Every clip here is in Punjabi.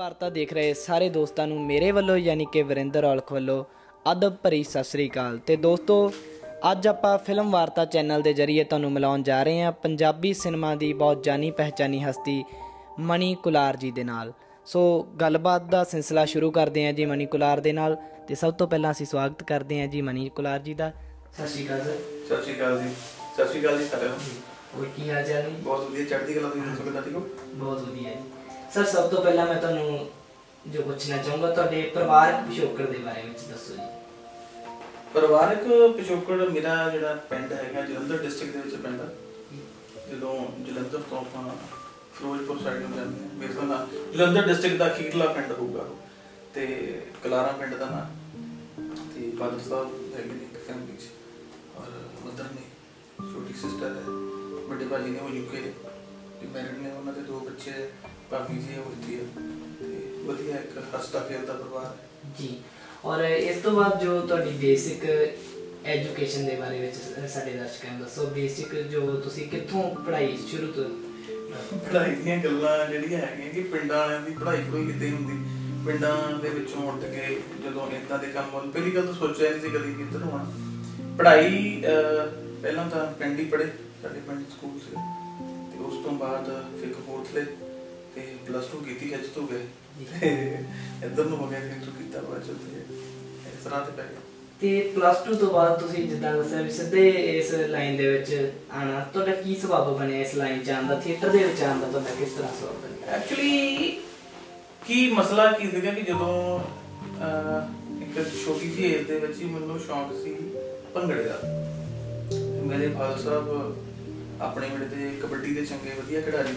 ਵਾਰਤਾ ਦੇਖ ਰਹੇ ਸਾਰੇ ਦੋਸਤਾਂ ਨੂੰ ਮੇਰੇ ਵੱਲੋਂ ਯਾਨੀ ਕਿ ਵਰਿੰਦਰ ਔਲਖ ਵੱਲੋਂ ਅਦਬ ਭਰੀ ਸਤਿ ਸ੍ਰੀ ਅਕਾਲ। ਤੇ ਦੋਸਤੋ ਅੱਜ ਆਪਾਂ ਫਿਲਮ ਵਾਰਤਾ ਚੈਨਲ ਦੇ ਜ਼ਰੀਏ ਤੁਹਾਨੂੰ ਮਿਲਾਉਣ ਜਾ ਰਹੇ ਹਾਂ ਪੰਜਾਬੀ ਸਿਨੇਮਾ ਦੀ ਬਹੁਤ ਜਾਣੀ ਪਹਿਚਾਨੀ ਹਸਤੀ ਮਣੀ ਕੁਲਾਰ ਜੀ ਦੇ ਨਾਲ। ਸੋ ਗੱਲਬਾਤ ਦਾ ਸਿਲਸਿਲਾ ਸ਼ੁਰੂ ਕਰਦੇ ਹਾਂ ਜੀ ਮਣੀ ਕੁਲਾਰ ਦੇ ਨਾਲ। ਤੇ ਸਭ ਤੋਂ ਪਹਿਲਾਂ ਅਸੀਂ ਸਵਾਗਤ ਕਰਦੇ ਹਾਂ ਜੀ ਮਣੀ ਕੁਲਾਰ ਜੀ ਦਾ। ਸਤਿ ਸ਼੍ਰੀ ਅਕਾਲ ਸਰ। ਸਤਿ ਸ਼੍ਰੀ ਅਕਾਲ ਜੀ। ਸਤਿ ਸ਼੍ਰੀ ਅਕਾਲ ਜੀ ਸਾਰਿਆਂ ਨੂੰ। ਹੋਰ ਕੀ ਹਾਲ ਚਾਲ ਹੈ ਬਹੁਤ ਵਧੀਆ। ਚੜ੍ਹਦੀ ਕਲਾ ਤੁਸੀਂ ਦੱਸੋ ਕਿੱਦਾਂ ਠੀਕ ਹੋ? ਬਹੁਤ ਵਧੀਆ ਜੀ। ਸਰ ਸਭ ਤੋਂ ਪਹਿਲਾਂ ਮੈਂ ਤੁਹਾਨੂੰ ਜੋ ਪੁੱਛਣਾ ਚਾਹੂੰਗਾ ਤੁਹਾਡੇ ਪਰਿਵਾਰਕ ਪਿਛੋਕੜ ਦੇ ਬਾਰੇ ਵਿੱਚ ਦੱਸੋ ਜੀ। ਪਰਿਵਾਰਕ ਪਿਛੋਕੜ ਮੇਰਾ ਜਿਹੜਾ ਪਿੰਡ ਹੈਗਾ ਜਲੰਧਰ ਡਿਸਟ੍ਰਿਕਟ ਦੇ ਵਿੱਚ ਪਿੰਡ। ਜਦੋਂ ਜਲੰਧਰ ਤੋਂ ਆਪਾਂ ਫਿਰੋਜ਼ਪੁਰ ਸਾਈਡ ਨੂੰ ਜਾਂਦੇ ਹਾਂ ਮੇਰੇ ਨਾਲ ਜਲੰਧਰ ਡਿਸਟ੍ਰਿਕਟ ਦਾ ਖੀਰਲਾ ਪਿੰਡ ਹੋਊਗਾ। ਉਹ। ਤੇ ਕਲਾਰਾ ਪਿੰਡ ਦਾ ਨਾਮ ਤੇ ਫਾਦਰ ਸਾਹਿਬ ਹੈਗੇ ਨੇ ਫੈਮਿਲੀ ਚ ਔਰ ਮਦਰ ਨੇ ਛੋਟੀ ਸਿਸਟਰ ਹੈ। ਵੱਡੇ ਭਾਜੀ ਨੇ ਉਹ ਯੂਕੇ ਦੇ। ਮੈਰਿਡ ਨੇ ਉਹਨਾਂ ਦੇ ਦੋ ਬੱਚੇ ਹੈ, ਭਾਬੀ ਜੀ ਹੈ ਉਹ ਇੱਥੇ ਹੈ ਤੇ ਵਧੀਆ ਇੱਕ ਹਸਤਾ ਖੇਡਦਾ ਪਰਿਵਾਰ ਹੈ। ਜੀ। ਔਰ ਇਸ ਤੋਂ ਬਾਅਦ ਜੋ ਤੁਹਾਡੀ ਬੇਸਿਕ ਐਜੂਕੇਸ਼ਨ ਦੇ ਬਾਰੇ ਵਿੱਚ ਸਾਡੇ ਦਰਸ਼ਕਾਂ ਨੂੰ ਦੱਸੋ। ਬੇਸਿਕ ਜੋ ਤੁਸੀਂ ਕਿੱਥੋਂ ਪੜ੍ਹਾਈ ਸ਼ੁਰੂ ਤੋਂ ਪੜ੍ਹਾਈ ਦੀਆਂ ਗੱਲਾਂ ਜਿਹੜੀਆਂ ਹੈਗੀਆਂ ਕਿ ਪਿੰਡਾਂ ਵਾਲਿਆਂ ਦੀ ਪੜ੍ਹਾਈ ਕੋਈ ਕਿਤੇ ਹੁੰਦੀ। ਪਿੰਡਾਂ ਦੇ ਵਿੱਚੋਂ ਉੱਠ ਕੇ ਜਦੋਂ ਇਦਾਂ ਦੇ ਕੰਮ ਵੱਲ ਪਹਿਲੀ ਗੱਲ ਤਾਂ ਸੋਚਿਆ ਨਹੀਂ ਸੀ ਕਦੀ ਕਿ ਇੱਧਰ ਹੋਣਾ ਪੜ੍ਹਾਈ ਪਹਿਲਾਂ ਤਾਂ ਪਿੰਡ ਹੀ ਪੜ੍ਹੇ ਸਾਡੇ ਪਿੰਡ ਸਕੂਲ ਸੀ ਤੇ ਉਸ ਤੋਂ ਬਾਅਦ ਫਿਰ ਕਪੂਰਥਲੇ ਤੇ ਪਲੱਸ 2 ਕੀਤੀ ਐਚ ਤੋਂ ਗਏ। ਇੱਧਰ ਨੂੰ ਹੋ ਗਿਆ ਤੋਂ ਕੀਤਾ ਬਾਅਦ ਚ ਤੇ ਇਸ ਤਰ੍ਹਾਂ ਤੇ ਪੈ ਗਿਆ। ਤੇ ਪਲੱਸ 2 ਤੋਂ ਬਾਅਦ ਤੁਸੀਂ ਜਿੱਦਾਂ ਦੱਸਿਆ ਵੀ ਸਿੱਧੇ ਇਸ ਲਾਈਨ ਦੇ ਵਿੱਚ ਆਣਾ ਤੁਹਾਡਾ ਕੀ ਸੁਭਾਅ ਬਣਿਆ ਇਸ ਲਾਈਨ 'ਚ ਆਉਣ ਦਾ ਥੀਏਟਰ ਦੇ ਵਿੱਚ ਆਉਣ ਦਾ ਤੁਹਾਡਾ ਕਿਸ ਤਰ੍ਹਾਂ ਸੁਭਾਅ ਬਣਿਆ? ਐਕਚੁਅਲੀ ਕੀ ਮਸਲਾ ਕੀ ਸੀਗਾ ਕਿ ਜਦੋਂ ਇੱਕ ਛੋਟੀ ਜਿਹੀ ਏਜ ਦੇ ਵਿੱਚ ਹੀ ਮੈਨੂੰ ਸ਼ੌਂਕ ਸੀ ਭੰਗੜੇ ਦਾ। ਮੇਰੇ ਫਾਦਰ ਸਾਹਿਬ ਆਪਣੇ ਵੇਲੇ ਤੇ ਕਬੱਡੀ ਦੇ ਚੰਗੇ ਵਧੀਆ ਖਿਡਾਰੀ।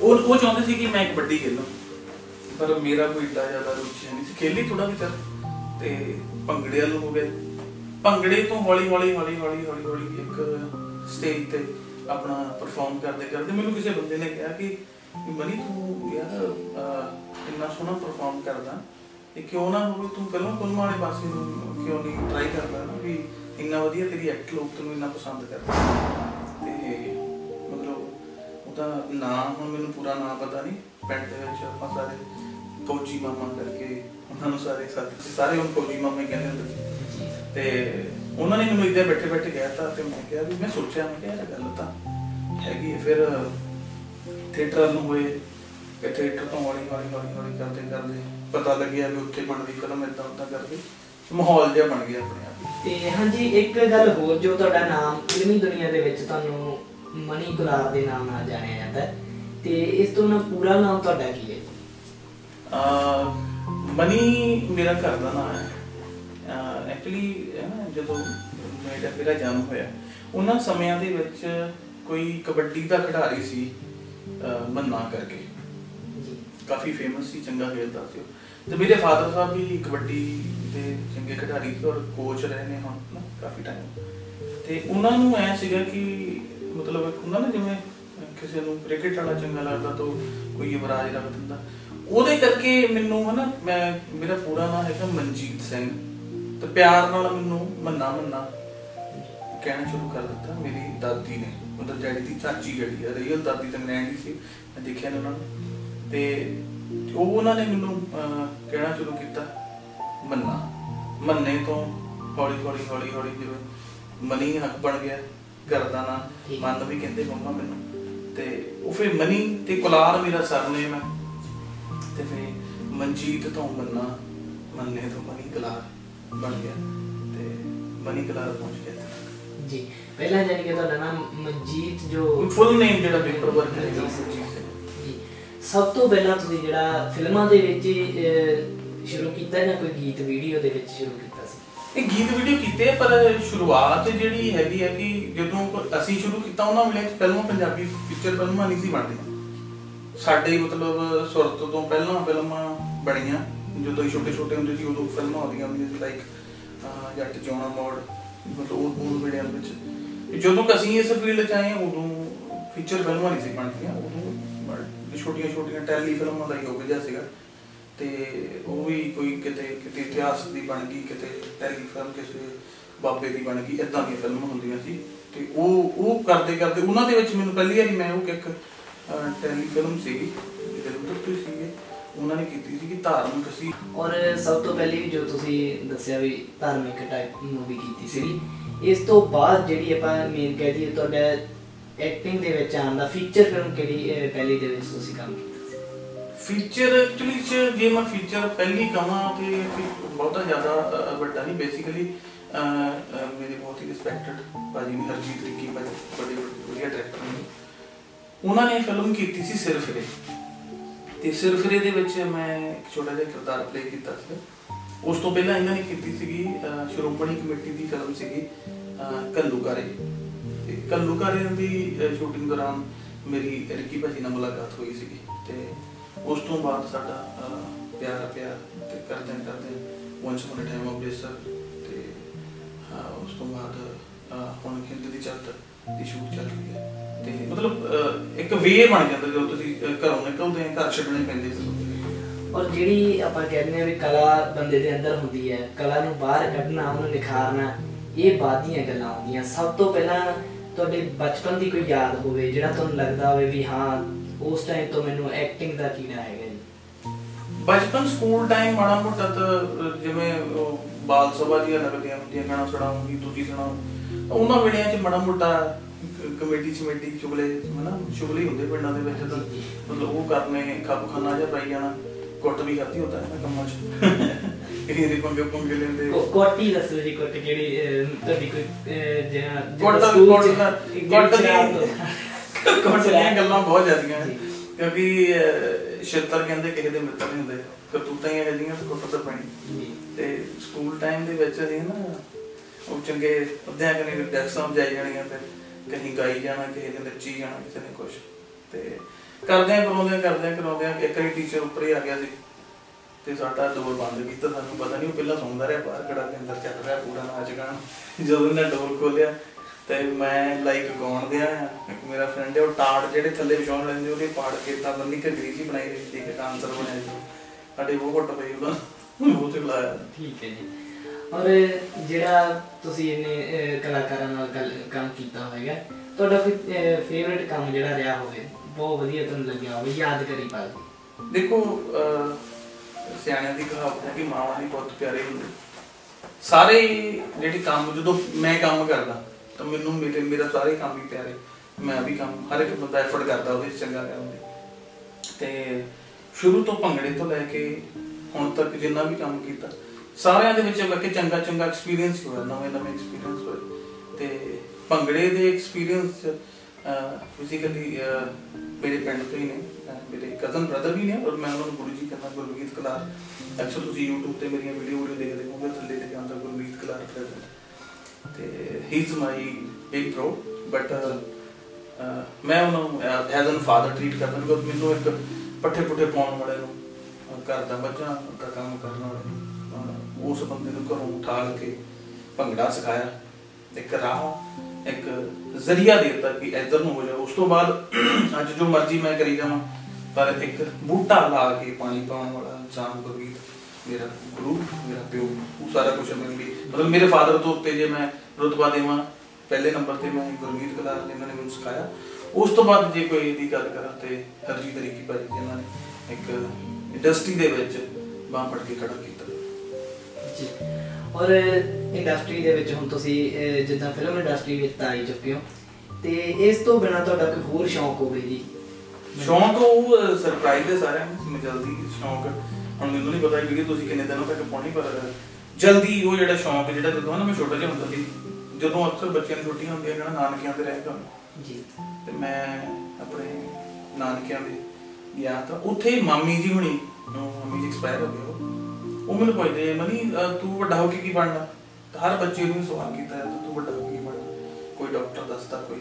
ਉਹ ਉਹ ਚਾਹੁੰਦੇ ਸੀ ਕਿ ਮੈਂ ਕਬੱਡੀ ਖੇਲਾਂ। ਪਰ ਮੇਰਾ ਕੋਈ ਏਡਾ ਜ਼ਿਆਦਾ ਰੁਚੀ ਨਹੀਂ ਸੀ। ਖੇਲੀ ਥੋੜਾ ਵਿਚਾਰ ਤੇ ਭੰਗੜੇ ਵੱਲ ਹੋ ਗਏ। ਭੰਗੜੇ ਤੋਂ ਹੌਲੀ ਹੌਲੀ ਹੌਲੀ ਹੌਲੀ ਹੌਲੀ ਹੌਲੀ ਇੱਕ ਸਟੇਜ ਤੇ ਆਪਣਾ ਪਰਫਾਰਮ ਕਰਦੇ ਕਰਦੇ ਮੈਨੂੰ ਕਿਸੇ ਬੰਦੇ ਨੇ ਕਿਹਾ ਕਿ ਵੀ ਮਨੀ ਤੂੰ ਯਾਰ ਅਹ, ਇੰਨਾ ਸੋਹਣਾ ਪਰਫਾਰਮ ਕਰਦਾ ਤੇ ਕਿਉਂ ਨਾ ਹੋਵੇ? ਤੂੰ ਫਿਲਮ ਫਿਲਮਾਂ ਵਾਲੇ ਪਾਸੇ ਨੂੰ ਕਿਉਂ ਨਹੀਂ ਟਰਾਈ ਕਰਦਾ ਨਾ ਵੀ ਇੰਨਾ ਵਧੀਆ ਤੇਰੀ ਐਕਟ ਲੋਕ ਤੈਨੂੰ ਇੰਨਾ ਪਸੰਦ ਕਰਦੇ? ਤੇ ਮਤਲਬ ਉਹਦਾ ਨਾਮ ਹੁਣ ਮੈਨੂੰ ਪੂਰਾ ਨਾਮ ਪਤਾ ਨਹੀਂ, ਪਿੰਡ ਦੇ ਵਿੱਚ ਆਪਾਂ ਸਾਰੇ ਫੌਜੀ ਮਾਮਾ ਕਰਕੇ ਉਹਨਾਂ ਨੂੰ ਸਾਰੇ ਸਾਰੇ ਸਾਰੇ ਹੁਣ ਫੌਜੀ ਮਾਮੇ ਕਹਿੰਦੇ ਹੁੰਦੇ ਸੀ। ਤੇ ਉਹਨਾਂ ਨੇ ਮੈਨੂੰ ਇੱਥੇ ਬੈਠੇ ਬੈਠੇ ਕਿਹਾ ਤਾਂ ਤੇ ਮੈਂ ਕਿਹਾ ਵੀ ਮੈਂ ਸੋਚਿਆ, ਮੈਂ ਕਿਹਾ ਇਹ ਗੱਲ ਤਾਂ ਹੈਗੀ ਹੈ ਫਿਰ ਥੀਏਟਰ ਨੂੰ ਹੋਏ ਕਿ ਥੀਏਟਰ ਤੋਂ ਹੌਲੀ ਹੌਲੀ ਹੌਲੀ ਹੌਲੀ ਕਰਦੇ ਕਰਦੇ ਪਤਾ ਲੱਗਿਆ ਵੀ ਉੱਥੇ ਬਣਦੀ ਫਿਲਮ ਇਦਾਂ ਉਦਾਂ ਕਰਕੇ, ਮਾਹੌਲ ਜਿਹਾ ਬਣ ਗਿਆ ਆਪਣੇ ਆਪ ਤੇ ਹਾਂਜੀ, ਇੱਕ ਗੱਲ ਹੋਰ ਜੋ ਤੁਹਾਡਾ ਨਾਮ ਫਿਲਮੀ ਦੁਨੀਆ ਦੇ ਵਿੱਚ ਤੁਹਾਨੂੰ ਮਣੀ ਕੁਲਾਰ ਦੇ ਨਾਮ ਨਾਲ ਜਾਣਿਆ ਜਾਂਦਾ ਹੈ। ਤੇ ਇਸ ਤੋਂ ਨਾ ਪੂਰਾ ਨਾਮ ਤੁਹਾਡਾ ਕੀ ਹੈ? ਅਹ ਮਨੀ ਮੇਰਾ ਘਰ ਦਾ ਨਾਮ ਹੈ। ਐਕਚੁਅਲੀ ਜਦੋਂ ਮੇਰਾ ਮੇਰਾ ਜਨਮ ਹੋਇਆ ਉਹਨਾਂ ਸਮਿਆਂ ਦੇ ਵਿੱਚ ਕੋਈ ਕਬੱਡੀ ਦਾ ਖਿਡਾਰੀ ਸੀ ਮੰਨਾ ਕਰਕੇ। ਕਾਫੀ ਫੇਮਸ ਸੀ ਚੰਗਾ ਖੇਡਦਾ ਸੀ ਤੇ ਮੇਰੇ ਫਾਦਰ ਸਾਹਿਬ ਵੀ ਕਬੱਡੀ ਦੇ ਚੰਗੇ ਖਿਡਾਰੀ ਸੀ ਔਰ ਕੋਚ ਰਹੇ ਨੇ ਹੁਣ ਕਾਫੀ ਟਾਈਮ ਤੇ ਉਹਨਾਂ ਨੂੰ ਐ ਸੀਗਾ ਕਿ ਮਤਲਬ ਉਹਨਾਂ ਨੇ ਜਿਵੇਂ ਕਿਸੇ ਨੂੰ ਕ੍ਰਿਕਟ ਵਾਲਾ ਚੰਗਾ ਲੱਗਦਾ ਤਾਂ ਕੋਈ ਯੁਵਰਾਜ ਰੱਖ ਦਿੰਦਾ। ਉਹਦੇ ਕਰਕੇ ਮੈਨੂੰ ਹਨਾ, ਮੈਂ, ਮੇਰਾ ਪੂਰਾ ਨਾਮ ਹੈਗਾ ਮਨਜੀਤ ਸਿੰਘ। ਤੇ ਪਿਆਰ ਨਾਲ ਮੈਨੂੰ ਮੰਨਾ ਮੰਨਾ ਕਹਿਣਾ ਸ਼ੁਰੂ ਕਰ ਦਿੱਤਾ ਮੇਰੀ ਦਾਦੀ ਨੇ। ਮਤਲਬ ਡੈਡੀ ਦੀ ਚਾਚੀ ਜਿਹੜੀ ਹੈ ਰੀਅਲ ਦਾਦੀ ਤਾਂ ਇੰਗਲੈਂਡ ਦੀ ਸੀ, ਮੈਂ ਦੇਖਿਆ ਨਾ ਉਹਨਾਂ ਨੂੰ। ਤੇ ਉਹ ਉਹਨਾਂ ਨੇ ਮੈਨੂੰ ਕਹਿਣਾ ਸ਼ੁਰੂ ਕੀਤਾ, ਮੰਨਾ। ਮੰਨੇ ਤੋਂ ਹੌਲੀ ਹੌਲੀ ਹੌਲੀ ਹੌਲੀ ਜਿਵੇਂ ਮਨੀ ਹੱਕ ਬਣ ਗਿਆ ਕਰਦਾ ਨਾ। ਮਨ ਵੀ ਕਹਿੰਦੇ ਮੰਮਾ ਮੈਨੂੰ ਤੇ ਉਹ ਫਿਰ ਮਨੀ ਤੇ ਕੁਲਾਰ ਮੇਰਾ ਸਰਨੇਮ ਹੈ ਤੇ ਫਿਰ ਮਨਜੀਤ ਤੋਂ ਮੰਨਾ ਮੰਨੇ ਤੋਂ ਮਨੀ ਕੁਲਾਰ ਬਣ ਗਿਆ ਤੇ ਮਨੀ ਕੁਲਾਰ ਪਹੁੰਚ ਗਿਆ। ਜੀ ਪਹਿਲਾਂ ਜਾਨੀ ਕਿ ਤੁਹਾਡਾ ਨਾਮ ਮਨਜੀਤ ਜੋ ਫੁੱਲ ਨੇਮ ਜਿਹੜਾ ਪੇਪਰ ਵਰਕ ਹੈ ਜੀ। ਸਭ ਤੋਂ ਪਹਿਲਾਂ ਤੁਸੀਂ ਜਿਹੜਾ ਫਿਲਮਾਂ ਦੇ ਵਿੱਚ ਸ਼ੁਰੂ ਕੀਤਾ ਜਾਂ ਕੋਈ ਗੀਤ ਵੀਡੀਓ ਦੇ ਵਿੱਚ ਸ਼ੁਰੂ ਕੀਤਾ ਇਹ ਗੀਤ ਵੀਡੀਓ ਕੀਤੇ ਪਰ ਸ਼ੁਰੂਆਤ ਜਿਹੜੀ ਹੈਗੀ ਹੈ ਕਿ ਜਦੋਂ ਅਸੀਂ ਸ਼ੁਰੂ ਕੀਤਾ, ਉਹਨਾਂ ਵੇਲੇ ਫਿਲਮਾਂ ਪੰਜਾਬੀ ਪਿਕਚਰ ਫਿਲਮਾਂ ਨਹੀਂ ਸੀ ਬਣਦੀਆਂ। ਸਾਡੇ ਮਤਲਬ ਸੁਰਤ ਤੋਂ ਪਹਿਲਾਂ ਫਿਲਮਾਂ ਬਣੀਆਂ। ਜਦੋਂ ਛੋਟੇ ਛੋਟੇ ਹੁੰਦੇ ਸੀ, ਉਦੋਂ ਫਿਲਮਾਂ ਆਉਂਦੀਆਂ ਹੁੰਦੀਆਂ ਸੀ ਲਾਈਕ ਜੱਟ ਜਿਉਣਾ ਮੋੜ, ਮਤਲਬ ਉਹ ਉਹ ਵੇੜਿਆਂ ਵਿੱਚ। ਜਦੋਂ ਅਸੀਂ ਇਸ ਫੀਲਡ 'ਚ ਆਏ, ਉਦੋਂ ਫੀਚਰ ਫਿਲਮਾਂ ਨਹੀਂ ਸੀ ਬਣਦੀਆਂ। ਉਦੋਂ ਛੋਟੀਆਂ ਛੋਟੀਆਂ ਟੈਲੀ ਫਿਲਮਾਂ ਦਾ ਯੁੱਗ ਜਿਹਾ ਸੀਗਾ। ਤੇ ਉਹ ਵੀ ਕੋਈ ਕਿਤੇ ਕਿਤੇ ਇਤਿਹਾਸ ਦੀ ਬਣ ਗਈ, ਕਿਤੇ ਟੈਲੀ ਫਿਲਮ ਕਿਸੇ ਬਾਬੇ ਦੀ ਬਣ ਗਈ ਇਦਾਂ ਦੀਆਂ ਫਿਲਮਾਂ ਹੁੰਦੀਆਂ ਸੀ। ਤੇ ਉਹ ਉਹ ਕਰਦੇ ਕਰਦੇ ਉਹਨਾਂ ਦੇ ਵਿੱਚ ਮੈਨੂੰ ਪਹਿਲੀ ਵਾਰੀ ਮੈਂ ਉਹ ਇੱਕ ਟੈਲੀ ਫਿਲਮ ਸੀਗੀ ਜਿਹੜੇ ਉੱਤਰ ਤੋਂ ਸੀਗੇ, ਉਹਨਾਂ ਨੇ ਕੀਤੀ ਸੀ ਕਿ ਧਾਰਮਿਕ ਸੀ। ਔਰ ਸਭ ਤੋਂ ਪਹਿਲੀ ਵੀ ਜੋ ਤੁਸੀਂ ਦੱਸਿਆ ਵੀ ਧਾਰਮਿਕ ਟਾਈਪ ਮੂਵੀ ਕੀਤੀ ਸੀਗੀ, ਇਸ ਤੋਂ ਬਾਅਦ ਜਿਹੜੀ ਆਪਾਂ ਮੇਨ ਕਹਿ ਦਈਏ ਤੁਹਾਡਾ ਐਕਟਿੰਗ ਦੇ ਵਿੱਚ ਆਉਣ ਦਾ ਫੀਚਰ ਫਿਲਮ ਕਿਹੜੀ ਪਹਿਲੀ ਦੇ ਵਿੱਚ ਤੁਸੀਂ ਕੰਮ ਕੀਤਾ? ਫੀਚਰ ਐਕਚੁਅਲੀ ਜੇ ਮੈਂ ਫੀਚਰ ਪਹਿਲੀ ਕਹਾਂ ਤੇ ਕਿ ਬਹੁਤਾ ਜ਼ਿਆਦਾ ਵੱਡਾ ਨਹੀਂ ਬੇਸਿਕਲੀ ਮੇਰੇ ਬਹੁਤ ਹੀ ਰਿਸਪੈਕਟਡ ਭਾਜੀ ਨੇ ਹਰਜੀਤ ਰਿੱਕੀ ਭਾਜੀ ਬੜੇ ਵਧੀਆ ਡਾਇਰੈਕਟਰ ਨੇ। ਉਹਨਾਂ ਨੇ ਫਿਲਮ ਕੀਤੀ ਸੀ ਸਿਰਫ ਤੇ ਸਿਰਫ ਦੇ ਵਿੱਚ ਮੈਂ ਇੱਕ ਛੋਟਾ ਜਿਹਾ ਕਿਰਦਾਰ ਪਲੇ ਕੀਤਾ ਸੀ। ਉਸ ਤੋਂ ਪਹਿਲਾਂ ਇਹਨਾਂ ਨੇ ਕੀਤੀ ਸੀਗੀ ਸ਼੍ਰੋਮਣੀ ਕਮੇਟੀ ਦੀ ਫਿਲਮ ਸੀਗੀ ਅ, ਕੱਲੂਕਾਰੇ ਤੇ ਕੱਲੂਕਾਰੇ ਦੀ ਸ਼ੂਟਿੰਗ ਦੌਰਾਨ ਮੇਰੀ ਰਿੱਕੀ ਭਾਜੀ ਨਾਲ ਮੁਲਾਕਾਤ ਹੋਈ ਸੀਗੀ। ਤੇ ਉਸ ਤੋਂ ਬਾਅਦ ਸਾਡਾ ਪਿਆਰ ਪਿਆਰ ਤੇ ਕਰਦੇ ਕਰਦੇ ਵੰਸ ਅਪਨ ਟਾਈਮ ਆਫ ਬੇਸਰ ਤੇ ਉਸ ਤੋਂ ਬਾਅਦ ਹੁਣ ਖਿੰਦ ਦੀ ਚੱਤ ਦੀ ਸ਼ੂਟ ਚੱਲ ਰਹੀ ਹੈ। ਤੇ ਮਤਲਬ ਇੱਕ ਵੇ ਬਣ ਜਾਂਦਾ ਜਦੋਂ ਤੁਸੀਂ ਘਰੋਂ ਨਿਕਲਦੇ ਆ ਘਰ ਛੱਡਣੇ ਪੈਂਦੇ ਔਰ ਜਿਹੜੀ ਆਪਾਂ ਕਹਿੰਦੇ ਆ ਵੀ ਕਲਾ ਬੰਦੇ ਦੇ ਅੰਦਰ ਹੁੰਦੀ ਹੈ, ਕਲਾ ਨੂੰ ਬਾਹਰ ਕੱਢਣਾ, ਉਹਨੂੰ ਨਿਖਾਰਨਾ, ਇਹ ਬਾਅਦ ਦੀਆਂ ਗੱਲਾਂ ਹੁੰਦੀਆਂ। ਸਭ ਤੋਂ ਪਹਿਲਾਂ ਤੁਹਾਡੇ ਬਚਪਨ ਦੀ ਕੋਈ ਯਾਦ ਹੋਵੇ, ਜਿਹੜਾ ਤੁਹਾਨੂੰ ਲੱਗਦਾ ਹੋਵੇ ਵੀ ਹਾਂ ਉਸ ਟਾਈਮ ਤੋਂ ਮੈਨੂੰ ਐਕਟਿੰਗ ਦਾ ਕੀੜਾ ਹੈਗਾ ਜੀ। ਬਚਪਨ ਸਕੂਲ ਟਾਈਮ ਮਾੜਾ ਮੋਟਾ ਤਾਂ ਜਿਵੇਂ ਬਾਲ ਸਭਾ ਦੀਆਂ ਲੱਗਦੀਆਂ ਹੁੰਦੀਆਂ ਗਾਣਾ ਸੁਣਾਉਂਗੀ ਤੁਸੀਂ ਸੁਣਾਓ। ਉਹਨਾਂ ਵੇਲਿਆਂ 'ਚ ਮਾੜਾ ਮੋਟਾ ਕਮੇਟੀ ਸਮੇਟੀ ਚੁਗਲੇ ਹਨਾ ਚੁਗਲੇ ਹੁੰਦੇ ਪਿੰਡਾਂ ਦੇ ਵਿੱਚ ਤਾਂ ਮਤਲਬ ਉਹ ਕਰਨੇ ਖੱਪ ਖਾਨਾ ਜਿਹਾ ਪਾਈ ਜਾਣਾ ਕੁੱਟ ਵੀ ਖਾਧੀ ਹੁੰਦਾ ਹੈ ਕੰਮਾਂ 'ਚ। ਕਿਸੇ ਦੇ ਪੰਗੇ ਪੰਗੇ ਲੈਂਦੇ। ਕੋਟੀ ਦੱਸੋ ਜੀ ਕੋਟੀ ਕਿਹੜੀ ਤੁਹਾਡੀ ਕੋਈ ਜਿਹੜਾ ਕੁੱਟ ਕੁੱਟ ਕੁੱਟ ਜਿਹੜੀ ਦੀਆਂ ਸ਼ਰਾਬ- ਕੁੱਟ ਦੀਆਂ ਗੱਲਾਂ ਬਹੁਤ ਜ਼ਿਆਦੀਆਂ ਜੀ। ਕਿਉਂਕਿ ਛਿੱਤਰ ਕਹਿੰਦੇ ਕਿਸੇ ਦੇ ਮਿੱਤਰ ਨਹੀਂ ਹੁੰਦੇ। ਕਰਤੂਤਾਂ ਹੀ ਇਹੋ ਜਿਹੀਆਂ ਤੇ ਕੁੱਟ ਤਾਂ ਪੈਣੀ ਤੇ ਸਕੂਲ ਟਾਈਮ ਦੇ ਵਿੱਚ ਅਸੀਂ ਨਾ ਉਹ ਚੰਗੇ ਅੱਧਿਆਂ ਕਨੇ ਡੈਕਸਾਂ ਵਜਾਈ ਜਾਣੀਆਂ ਤੇ ਕਹੀਂ ਗਾਈ ਜਾਣਾ ਕਿਸੇ ਨੇ ਨੱਚੀ ਜਾਣਾ ਕਿਸੇ ਨੇ ਕੁਛ। ਤੇ ਕਰਦਿਆਂ ਕਰਾਉਂਦਿਆਂ ਕਰਦਿਆਂ ਕਰਾਉਂਦਿਆਂ ਇੱਕ ਵਾਰੀ ਟੀਚਰ ਉੱਪਰ ਹੀ ਆ ਗਿਆ ਸੀ। ਤੇ ਸਾਡਾ ਡੋਰ ਬੰਦ ਕੀਤਾ ਸਾਨੂੰ ਪਤਾ ਨਹੀਂ ਉਹ ਪਹਿਲਾਂ ਸੌਂਦਾ ਰਿਹਾ ਬਾਹਰ ਖੜਾ ਕੇ ਅੰਦਰ ਚੱਲ ਰਿਹਾ ਪੂਰਾ ਨਾਚ ਗਾਣਾ। ਜਦੋਂ ਇਹਨੇ ਡੋਰ ਖੋਲਿਆ ਤੇ ਮੈਂ ਲਾਈਕ ਗਾਉਣ ਦਿਆ ਇੱਕ ਮੇਰਾ ਫਰੈਂਡ ਹੈ ਉਹ ਟਾੜ ਜਿਹੜੇ ਥੱਲੇ ਵਿਛਾਉਣ ਲੈਂਦੇ ਉਹਦੇ ਪਾੜ ਕੇ ਤਾਂ ਬੰਨੀ ਕੇ ਗਰੀਜੀ ਬਣਾਈ ਰਹੀ ਸੀ ਇੱਕ ਡਾਂਸਰ ਬਣਿਆ ਸੀ। ਸਾਡੇ ਉਹ ਘੁੱਟ ਪਈ ਉਹਦਾ। ਉਹ ਤੇ ਲਾਇਆ ਠੀਕ ਹੈ ਜੀ। ਔਰ ਜਿਹੜਾ ਤੁਸੀਂ ਅਹ, ਕਲਾਕਾਰਾਂ ਨਾਲ ਗੱਲ ਕੰਮ ਕੀਤਾ ਹੋਵੇਗਾ ਤੁਹਾਡਾ ਫੇਵਰਿਟ ਕੰਮ ਜਿਹੜਾ ਰਿਹਾ ਹੋਵੇ ਬਹੁਤ ਵਧੀਆ ਤੁਹਾਨੂੰ ਲੱਗਿਆ ਹੋਵੇ ਯਾਦਗਾਰੀ ਪਲ। ਦੇਖੋ ਅਹ, ਸਿਆਣਿਆਂ ਦੀ ਕਹਾਵਤ ਹੈ ਕਿ ਮਾਵਾਂ ਦੀ ਪੁੱਤ ਪਿਆਰੇ ਹੁੰਦੇ। ਸਾਰੇ ਜਿਹੜੇ ਕੰਮ ਜਦੋਂ ਮੈਂ ਕੰਮ ਕਰਦਾ ਤਾਂ ਮੈਨੂੰ ਮੇਰੇ, ਮੇਰਾ ਸਾਰੇ ਕੰਮ ਹੀ ਪਿਆਰੇ। ਮੈਂ ਵੀ ਕੰਮ, ਹਰ ਇੱਕ ਬੰਦਾ ਐਫਰਟ ਕਰਦਾ ਉਹਦੇ 'ਚ ਚੰਗਾ ਕਰਨ ਲਈ ਤੇ ਸ਼ੁਰੂ ਤੋਂ ਭੰਗੜੇ ਤੋਂ ਲੈ ਕੇ ਹੁਣ ਤੱਕ ਜਿੰਨਾ ਵੀ ਕੰਮ ਕੀਤਾ, ਸਾਰਿਆਂ ਦੇ ਵਿੱਚ ਬਾਕੀ ਚੰਗਾ ਚੰਗਾ ਐਕਸਪੀਰੀਅੰਸ ਹੋਇਆ, ਨਵੇਂ ਨਵੇਂ ਐਕਸਪੀਰੀਅੰਸ ਹੋਏ। ਤੇ ਭੰਗੜੇ ਦੇ ਐਕਸਪੀਰੀਅੰਸ ਫਿਜ਼ੀਕਲੀ ਮੇਰੇ ਪਿੰਡ ਤੋਂ ਹੀ ਨੇ। ਮੇਰੇ ਕਜ਼ਨ ਬ੍ਰਦਰ ਵੀ ਨੇ ਔਰ ਮੈਂ ਉਹਨਾਂ ਨੂੰ ਗੁਰੂ ਜੀ ਕਹਿੰਦਾ, ਗੁਰਮੀਤ ਕਲਾਰ। ਅਕਸਰ ਤੁਸੀਂ YouTube ਤੇ ਮੇਰੀਆਂ ਵੀਡੀਓ ਵੀਡੀਓ ਦੇਖਦੇ ਹੋਵੋਗੇ, ਥੱਲੇ ਲਿਖਿਆ ਹੁੰਦਾ ਗੁਰਮੀਤ ਕਲਾਰ ਪ੍ਰੈਜ਼ੈਂਟ ਤੇ ਹੀ is my big bro but ਮੈਂ ਉਹਨੂੰ ਐਜ਼ ਐਨ ਫਾਦਰ ਟ੍ਰੀਟ ਕਰਦਾ ਬਿਕੋਜ਼ ਮੈਨੂੰ ਇੱਕ ਪੱਠੇ ਪੁੱਠੇ ਪਾਉਣ ਵਾਲੇ ਨੂੰ ਅਹ, ਬੱਚਾ ਦਾ ਕੰਮ ਕਰਨ ਵਾਲੇ ਉਸ ਬੰਦੇ ਨੂੰ ਘਰੋਂ ਉਠਾ ਕੇ ਭੰਗੜਾ ਸਿਖਾਇਆ ਇੱਕ ਰਾਹ ਇੱਕ ਜ਼ਰੀਆ ਦੇ ਦਿੱਤਾ ਕਿ ਇੱਧਰ ਨੂੰ ਹੋ ਜਾ ਉਸ ਤੋਂ ਬਾਅਦ ਅੱਜ ਜੋ ਮਰਜ਼ੀ ਮੈਂ ਕਰੀ ਜਾਵਾਂ ਪਰ ਇੱਕ ਬੂਟਾ ਲਾ ਕੇ ਪਾਣੀ ਪਾਉਣ ਵਾਲਾ ਇਨਸਾਨ ਗੁਰਮੀਤ ਮੇਰਾ ਗੁਰੂ ਮੇਰਾ ਪਿਓ ਉਹ ਸਾਰਾ ਕੁਝ ਮੇਰੇ ਲਈ ਮਤਲਬ ਮੇਰੇ ਫਾਦਰ ਤੋਂ ਉੱਤੇ ਜੇ ਮੈਂ ਰੁਤਬਾ ਦੇਵਾਂ। ਪਹਿਲੇ ਨੰਬਰ ਤੇ ਮੈਂ ਗੁਰਮੀਤ ਕਲਾਰ ਨੇ ਇਹਨਾਂ ਨੇ ਮੈਨੂੰ ਸਿਖਾਇਆ। ਉਸ ਤੋਂ ਬਾਅਦ ਜੇ ਕੋਈ ਇਹਦੀ ਗੱਲ ਕਰਾਂ ਤੇ ਹਰਜੀਤ ਤਰੀਕੀ ਭਾਜੀ ਜਿਨ੍ਹਾਂ ਨੇ ਇੱਕ ਇੰਡਸਟਰੀ ਦੇ ਵਿੱਚ ਬਾਂਹ ਫੜ ਕੇ ਖੜਾ ਕੀਤਾ। ਜੀ। ਔਰ ਇੰਡਸਟਰੀ ਦੇ ਵਿੱਚ ਹੁਣ ਤੁਸੀਂ ਜਿੱਦਾਂ ਫਿਲਮ ਇੰਡਸਟਰੀ ਵਿੱਚ ਤਾਂ ਆਈ ਚੁੱਕੇ ਹੋ। ਤੇ ਇਸ ਤੋਂ ਬਿਨਾ ਤੁਹਾਡਾ ਕੋਈ ਹੋਰ ਸ਼ੌਂਕ ਹੋਵੇ ਜੀ? ਸ਼ੌਂਕ ਉਹ ਸਰਪ੍ਰਾਈਜ਼ ਹੈ ਸਾਰਿਆਂ ਨੂੰ ਮੈਂ ਜਲਦੀ ਸ਼ੌਂਕ। ਹੁਣ ਮੈਨੂੰ ਨਹੀਂ ਪਤਾ ਵੀਡੀਓ ਤੁਸੀਂ ਕਿੰਨੇ ਦਿਨਾਂ ਤੱਕ ਪਾਉਣੀ ਪਰ ਜਲਦੀ ਉਹ ਜਿਹੜਾ ਸ਼ੌਂਕ ਜਿਹੜਾ ਜਦੋਂ ਨਾ ਮੈਂ ਛੋਟਾ ਜਿਹਾ ਹੁੰਦਾ ਸੀ ਜਦੋਂ ਅਕਸਰ ਬੱਚਿਆਂ ਨੂੰ ਛੁੱਟੀਆਂ ਹੁੰਦੀਆਂ ਕਹਿੰਦਾ ਨਾਨਕਿਆਂ ਤੇ ਰਹਿ ਗਿਆ ਜੀ। ਤੇ ਮੈਂ ਆਪਣੇ ਨਾਨਕਿਆਂ ਦੇ ਗਿਆ ਤਾਂ ਉੱਥੇ ਹੀ ਮਾਮੀ ਜੀ ਹੁਣੀ ਮੰਮੀ ਜੀ ਐਕਸਪਾਇਰ ਹੋ ਗਏ ਉਹ। ਮੈਨੂੰ ਪੁੱਛਦੇ ਮਨੀ ਤੂੰ ਵੱਡਾ ਹੋ ਕੇ ਕੀ ਬਣਨਾ? ਤਾਂ ਹਰ ਬੱਚੇ ਨੂੰ ਸਵਾਲ ਕੀਤਾ ਜਾਂਦਾ ਤੂੰ ਵੱਡਾ ਹੋ ਕੇ ਕੀ ਬਣਨਾ? ਕੋਈ ਡਾਕਟਰ ਦੱਸਦਾ ਕੋਈ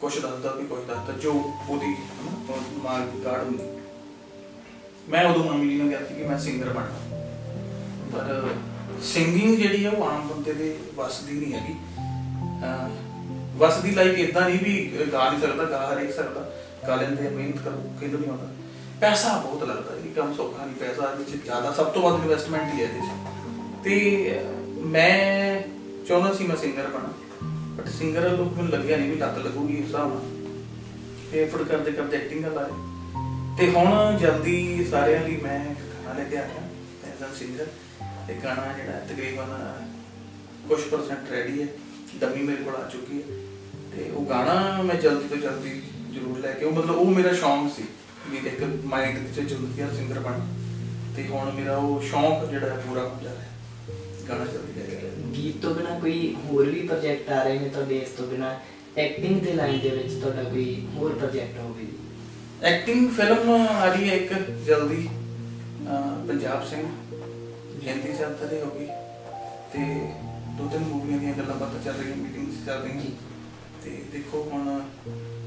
ਕੁਛ ਦੱਸਦਾ ਕੋਈ ਕੋਈ ਦੱਸਦਾ ਜੋ ਉਹਦੀ ਮਾਰ ਦੀ ਕਾਢ ਹੁੰਦੀ। ਮੈਂ ਉਦੋਂ ਮੰਮੀ ਜੀ ਨੂੰ ਕਿਹਾ ਸੀ ਕਿ ਮੈਂ ਸਿੰਗਰ ਬਣਨਾ। ਪਰ ਸਿੰਗਿੰਗ ਜਿਹੜੀ ਆ ਉਹ ਆਮ ਬੰਦੇ ਦੇ ਵੱਸ ਦੀ ਨਹੀਂ ਹੈਗੀ। ਵੱਸ ਦੀ ਲਾਈਕ ਇਦਾਂ ਨਹੀਂ ਵੀ ਗਾ ਨਹੀਂ ਸਕਦਾ, ਗਾ ਹਰੇਕ ਸਕਦਾ। ਗਾ ਲੈਂਦੇ ਮਿਹਨਤ ਕਰੋ ਕਿਹਨੂੰ ਨਹੀਂ ਆਉਂਦਾ। ਪੈਸਾ ਬਹੁਤ ਲੱਗਦਾ ਇਹ ਕੰਮ ਸੌਖਾ ਨਹੀਂ, ਪੈਸਾ ਇਹਦੇ ਵਿੱਚ ਜ਼ਿਆਦਾ, ਸਭ ਤੋਂ ਵੱਧ ਇਨਵੈਸਟਮੈਂਟ ਹੀ ਹੈ ਇਹਦੇ ਤੇ ਮੈਂ ਚਾਹੁੰਦਾ ਸੀ ਮੈਂ ਸਿੰਗਰ ਬਣਾ ਬਟ ਸਿੰਗਰ ਲੋਕ ਮੈਨੂੰ ਲੱਗਿਆ ਨਹੀਂ ਵੀ ਲੱਤ ਲੱਗੂਗੀ ਇਸ ਹਿਸਾਬ ਨਾਲ। ਤੇ ਐਫਰਟ ਕਰਦੇ ਕਰਦੇ ਐਕਟਿੰਗ ਕਰ ਲਾਏ ਤੇ ਹੁਣ ਜਲਦੀ ਸਾਰਿਆਂ ਲਈ ਮੈਂ ਇੱਕ ਲੈ ਕੇ ਆ ਰਿਹਾ ਐਜ਼ ਅ ਸਿੰਗਰ ਇਹ ਗਾਣਾ ਜਿਹੜਾ ਤਕਰੀਬਨ ਕੁਝ ਪਰਸੈਂਟ ਰੈਡੀ ਹੈ ਡੰਮੀ ਮੇਰੇ ਕੋਲ ਆ ਚੁੱਕੀ ਹੈ। ਤੇ ਉਹ ਗਾਣਾ ਮੈਂ ਜਲਦੀ ਤੋਂ ਜਲਦੀ ਜ਼ਰੂਰ ਲੈ ਕੇ ਉਹ ਮਤਲਬ ਉਹ ਮੇਰਾ ਸ਼ੌਂਕ ਸੀ ਵੀ ਇੱਕ ਮਾਈਂਡ ਵਿੱਚ ਜਲਦੀ ਸਿੰਗਰ ਬਣ। ਤੇ ਹੁਣ ਮੇਰਾ ਉਹ ਸ਼ੌਂਕ ਜਿਹੜਾ ਪੂਰਾ ਹੋ ਜਾ ਰਿਹਾ ਗਾਣਾ ਜਲਦੀ ਲੈ ਕੇ। ਗੀਤ ਤੋਂ ਬਿਨਾ ਕੋਈ ਹੋਰ ਵੀ ਪ੍ਰੋਜੈਕਟ ਆ ਰਹੇ ਨੇ ਤੁਹਾਡੇ ਇਸ ਤੋਂ ਬਿਨਾ? ਐਕਟਿੰਗ ਦੇ ਲਾਈਨ ਦੇ ਵਿੱਚ ਤੁਹਾਡਾ ਕੋਈ ਹੋਰ ਪ੍ਰੋਜੈਕਟ ਹੋਵੇ? ਐਕਟਿੰਗ ਫਿਲਮ ਆ ਰਹੀ ਹੈ ਇੱਕ ਜਲਦੀ ਪੰਜਾਬ ਸਿੰਘ। ਹਿੰਦੀ ਚੱਲ ਰਹੀ ਹੋਗੀ ਤੇ ਦੋ ਤਿੰਨ ਮੂਵੀਆਂ ਦੀਆਂ ਗੱਲਾਂ ਬਾਤਾਂ ਚੱਲ ਰਹੀਆਂ ਮੀਟਿੰਗਸ ਚੱਲ ਰਹੀਆਂ। ਤੇ ਦੇਖੋ ਹੁਣ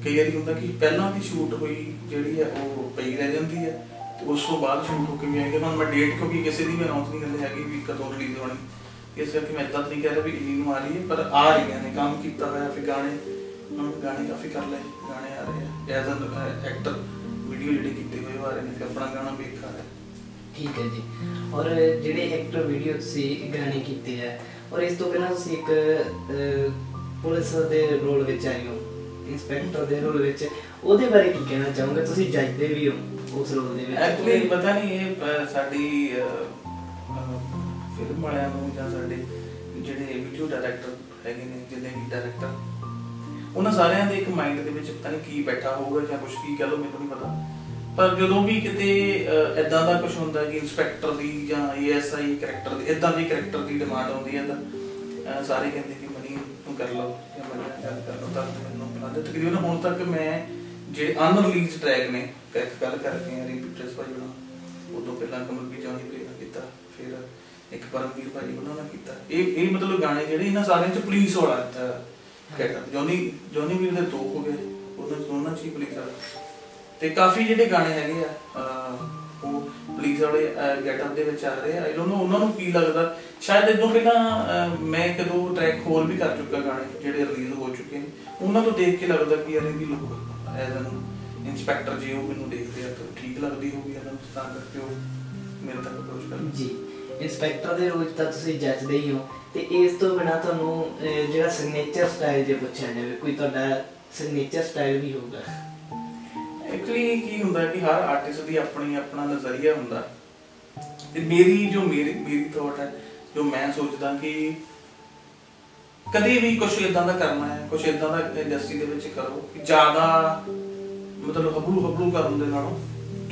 ਕਈ ਵਾਰੀ ਹੁੰਦਾ ਕਿ ਪਹਿਲਾਂ ਦੀ ਸ਼ੂਟ ਹੋਈ ਜਿਹੜੀ ਹੈ ਉਹ ਪਈ ਰਹਿ ਜਾਂਦੀ ਹੈ ਤੇ ਉਸ ਤੋਂ ਬਾਅਦ ਸ਼ੂਟ ਹੋ ਕੇ ਵੀ ਆਏਗੀ। ਹੁਣ ਮੈਂ ਡੇਟ ਕਿਉਂਕਿ ਕਿਸੇ ਦੀ ਵੀ ਅਨਾਉਂਸ ਨਹੀਂ ਕਰਨੀ ਹੈਗੀ ਵੀ ਕਦੋਂ ਰਿਲੀਜ਼ ਹੋਣੀ। ਇਸ ਕਰਕੇ ਮੈਂ ਇਦਾਂ ਤਾਂ ਨਹੀਂ ਕਹਿ ਰਿਹਾ ਵੀ ਇੰਨੀ ਨੂੰ ਆ ਰਹੀ ਹੈ, ਪਰ ਆ ਰਹੀਆਂ ਨੇ। ਕੰਮ ਕੀਤਾ ਹੋਇਆ ਫਿਰ ਗਾਣੇ, ਹੁਣ ਗਾਣੇ ਕਾਫੀ ਕਰ ਲਏ। ਗਾਣੇ ਆ ਰਹੇ ਆ। ਐਜ਼ ਐਨ ਐਕਟਰ ਵੀਡੀਓ ਜਿਹੜੇ ਕੀਤੇ ਹੋਏ ਆ ਰਹੇ ਨੇ। ਫਿਰ ਆਪਣਾ ਗਾਣਾ ਵੇਖ ਆ ਰਿਹਾ। ਠੀਕ ਹੈ ਜੀ। ਔਰ ਜਿਹੜੇ ਐਕਟਰ ਵੀਡੀਓ ਤੁਸੀਂ ਗਾਣੇ ਕੀਤੇ ਆ, ਔਰ ਇਸ ਤੋਂ ਬਿਨਾਂ ਤੁਸੀਂ ਇੱਕ ਪੁਲਿਸ ਦੇ ਰੋਲ ਵਿੱਚ ਆਏ ਹੋ ਇੰਸਪੈਕਟਰ ਦੇ ਰੋਲ ਵਿੱਚ। ਉਹਦੇ ਬਾਰੇ ਕੀ ਕਹਿਣਾ ਚਾਹੋਗੇ? ਤੁਸੀਂ ਜੱਜ ਵੀ ਹੋ ਉਸ ਰੋਲ ਦੇ ਵਿੱਚ। ਐਕਚੁਅਲੀ ਪਤਾ ਨਹੀਂ ਇਹ ਸਾਡੀ ਫਿਲਮ ਵਾਲਿਆਂ ਨੂੰ ਜਾਂ ਸਾਡੇ ਜਿਹੜੇ ਵੀਡੀਓ ਡਾਇਰੈਕਟਰ ਹੈਗੇ ਨੇ, ਜਿੰਨੇ ਵੀ ਡਾਇਰੈਕਟਰ ਉਹਨਾਂ ਸਾਰਿਆਂ ਦੇ ਇੱਕ ਮਾਈਂਡ ਦੇ ਵਿੱਚ ਪਤਾ ਨਹੀਂ ਕੀ ਬੈਠਾ ਹੋਊਗਾ ਜਾਂ ਕੁਝ ਕੀ ਕਹ ਲਓ, ਮੈਨੂੰ ਨਹੀਂ ਪਤਾ। ਪਰ ਜਦੋਂ ਵੀ ਕਿਤੇ ਐਦਾਂ ਦਾ ਕੁਝ ਹੁੰਦਾ ਕਿ ਇੰਸਪੈਕਟਰ ਦੀ ਜਾਂ ਏਐਸਆਈ ਕੈਰੈਕਟਰ ਦੀ ਐਦਾਂ ਦੀ ਕੈਰੈਕਟਰ ਦੀ ਡਿਮਾਂਡ ਆਉਂਦੀ ਹੈ, ਤਾਂ ਸਾਰੇ ਕਹਿੰਦੇ ਕਿ ਮਨੀ ਨੂੰ ਕਰ ਲਓ ਜਾਂ ਮਨੀ ਨਾਲ ਗੱਲ ਕਰ ਲਓ ਤਾਂ ਮੈਨੂੰ ਪਤਾ ਤਕਰੀਬਨ ਹੁਣ ਤੱਕ ਮੈਂ ਜਿਹੜੇ ਅਨਰਿਲੀਜ਼ ਟਰੈਕ ਨੇ ਇੱਕ ਗੱਲ ਕਰਕੇ ਆ ਰਿਪੀਟਰਸ ਭਾਈ ਬਣਾ ਉਦੋਂ ਪਹਿਲਾਂ ਕਮਲ ਵੀ ਜਾਨੀ ਪਲੇ ਕੀਤਾ, ਫਿਰ ਇੱਕ ਪਰਮਵੀਰ ਭਾਈ ਉਹਨਾਂ ਨਾਲ ਕੀਤਾ। ਇਹ ਇਹ ਮਤਲਬ ਗਾਣੇ ਜਿਹੜੇ ਇਹਨਾਂ ਸਾਰਿਆਂ ਚ ਪੁਲਿਸ ਵਾਲਾ ਕਹਿੰਦਾ ਜੋਨੀ ਜੋਨੀ ਵੀਰ ਦੇ ਦੋ ਹੋ ਗਏ ਉਹਨਾਂ ਚ ਦੋਨਾਂ ਚ ਹੀ ਪੁਲਿਸ ਵਾਲਾ। ਤੇ ਕਾਫੀ ਜਿਹੜੇ ਗਾਣੇ ਹੈਗੇ ਆ ਉਹ ਪੁਲਿਸ ਵਾਲੇ ਗੈਟਅਪ ਦੇ ਵਿੱਚ ਆ ਰਹੇ ਆ। ਆਈ ਡੋਨਟ ਨੋ ਉਹਨਾਂ ਨੂੰ ਕੀ ਲੱਗਦਾ? ਸ਼ਾਇਦ ਇਦੋਂ ਪਹਿਲਾਂ ਮੈਂ ਕਦੋਂ ਟਰੈਕ ਹੋਰ ਵੀ ਕਰ ਚੁੱਕਾ ਗਾਣੇ ਜਿਹੜੇ ਰਿਲੀਜ਼ ਹੋ ਚੁੱਕੇ ਨੇ। ਉਹਨਾਂ ਤੋਂ ਦੇਖ ਕੇ ਲੱਗਦਾ ਕਿ ਯਾਰ ਇਹਦੀ ਲੁੱਕ ਐਜ਼ ਐਨ ਇਨਸਪੈਕਟਰ ਜੀ ਉਹ ਮੈਨੂੰ ਦੇਖਦੇ ਆ ਤਾਂ ਠੀਕ ਲੱਗਦੀ ਹੋਊਗੀ ਇਹਨਾਂ ਨੂੰ ਤਾਂ ਕਰਕੇ ਉਹ ਮੇਰੇ ਤੱਕ ਅਪਰੋਚ ਕਰ ਜੀ। ਇੰਸਪੈਕਟਰ ਦੇ ਰੋਲ ਤਾਂ ਤੁਸੀਂ ਜੱਜਦੇ ਹੀ ਹੋ। ਤੇ ਇਸ ਤੋਂ ਬਿਨਾ ਤੁਹਾਨੂੰ ਜਿਹੜਾ ਸਿਗਨੇਚਰ ਸਟਾਈਲ ਜੇ ਪੁੱਛਿਆ ਜਾਵੇ ਕੋਈ ਤੁਹਾਡਾ ਸਿਗਨੇਚਰ ਸਟਾਈਲ ਵੀ ਹੋਊਗਾ? ਐਕਚੁਅਲੀ ਕੀ ਹੁੰਦਾ ਕਿ ਹਰ ਆਰਟਿਸਟ ਦੀ ਆਪਣੀ, ਆਪਣਾ ਨਜ਼ਰੀਆ ਹੁੰਦਾ। ਤੇ ਮੇਰੀ ਜੋ ਮੇਰੀ ਮੇਰੀ ਥੋਟ ਹੈ, ਜੋ ਮੈਂ ਸੋਚਦਾ ਕਿ ਕਦੇ ਵੀ ਕੁਝ ਇਦਾਂ ਦਾ ਕਰਨਾ ਹੈ ਕੁਝ ਇਦਾਂ ਦਾ ਇੰਡਸਟਰੀ ਦੇ ਵਿੱਚ ਕਰੋ ਕਿ ਜ਼ਿਆਦਾ ਮਤਲਬ ਹਬਲੂ ਹਬਲੂ ਕਰਨ ਦੇ ਨਾਲੋਂ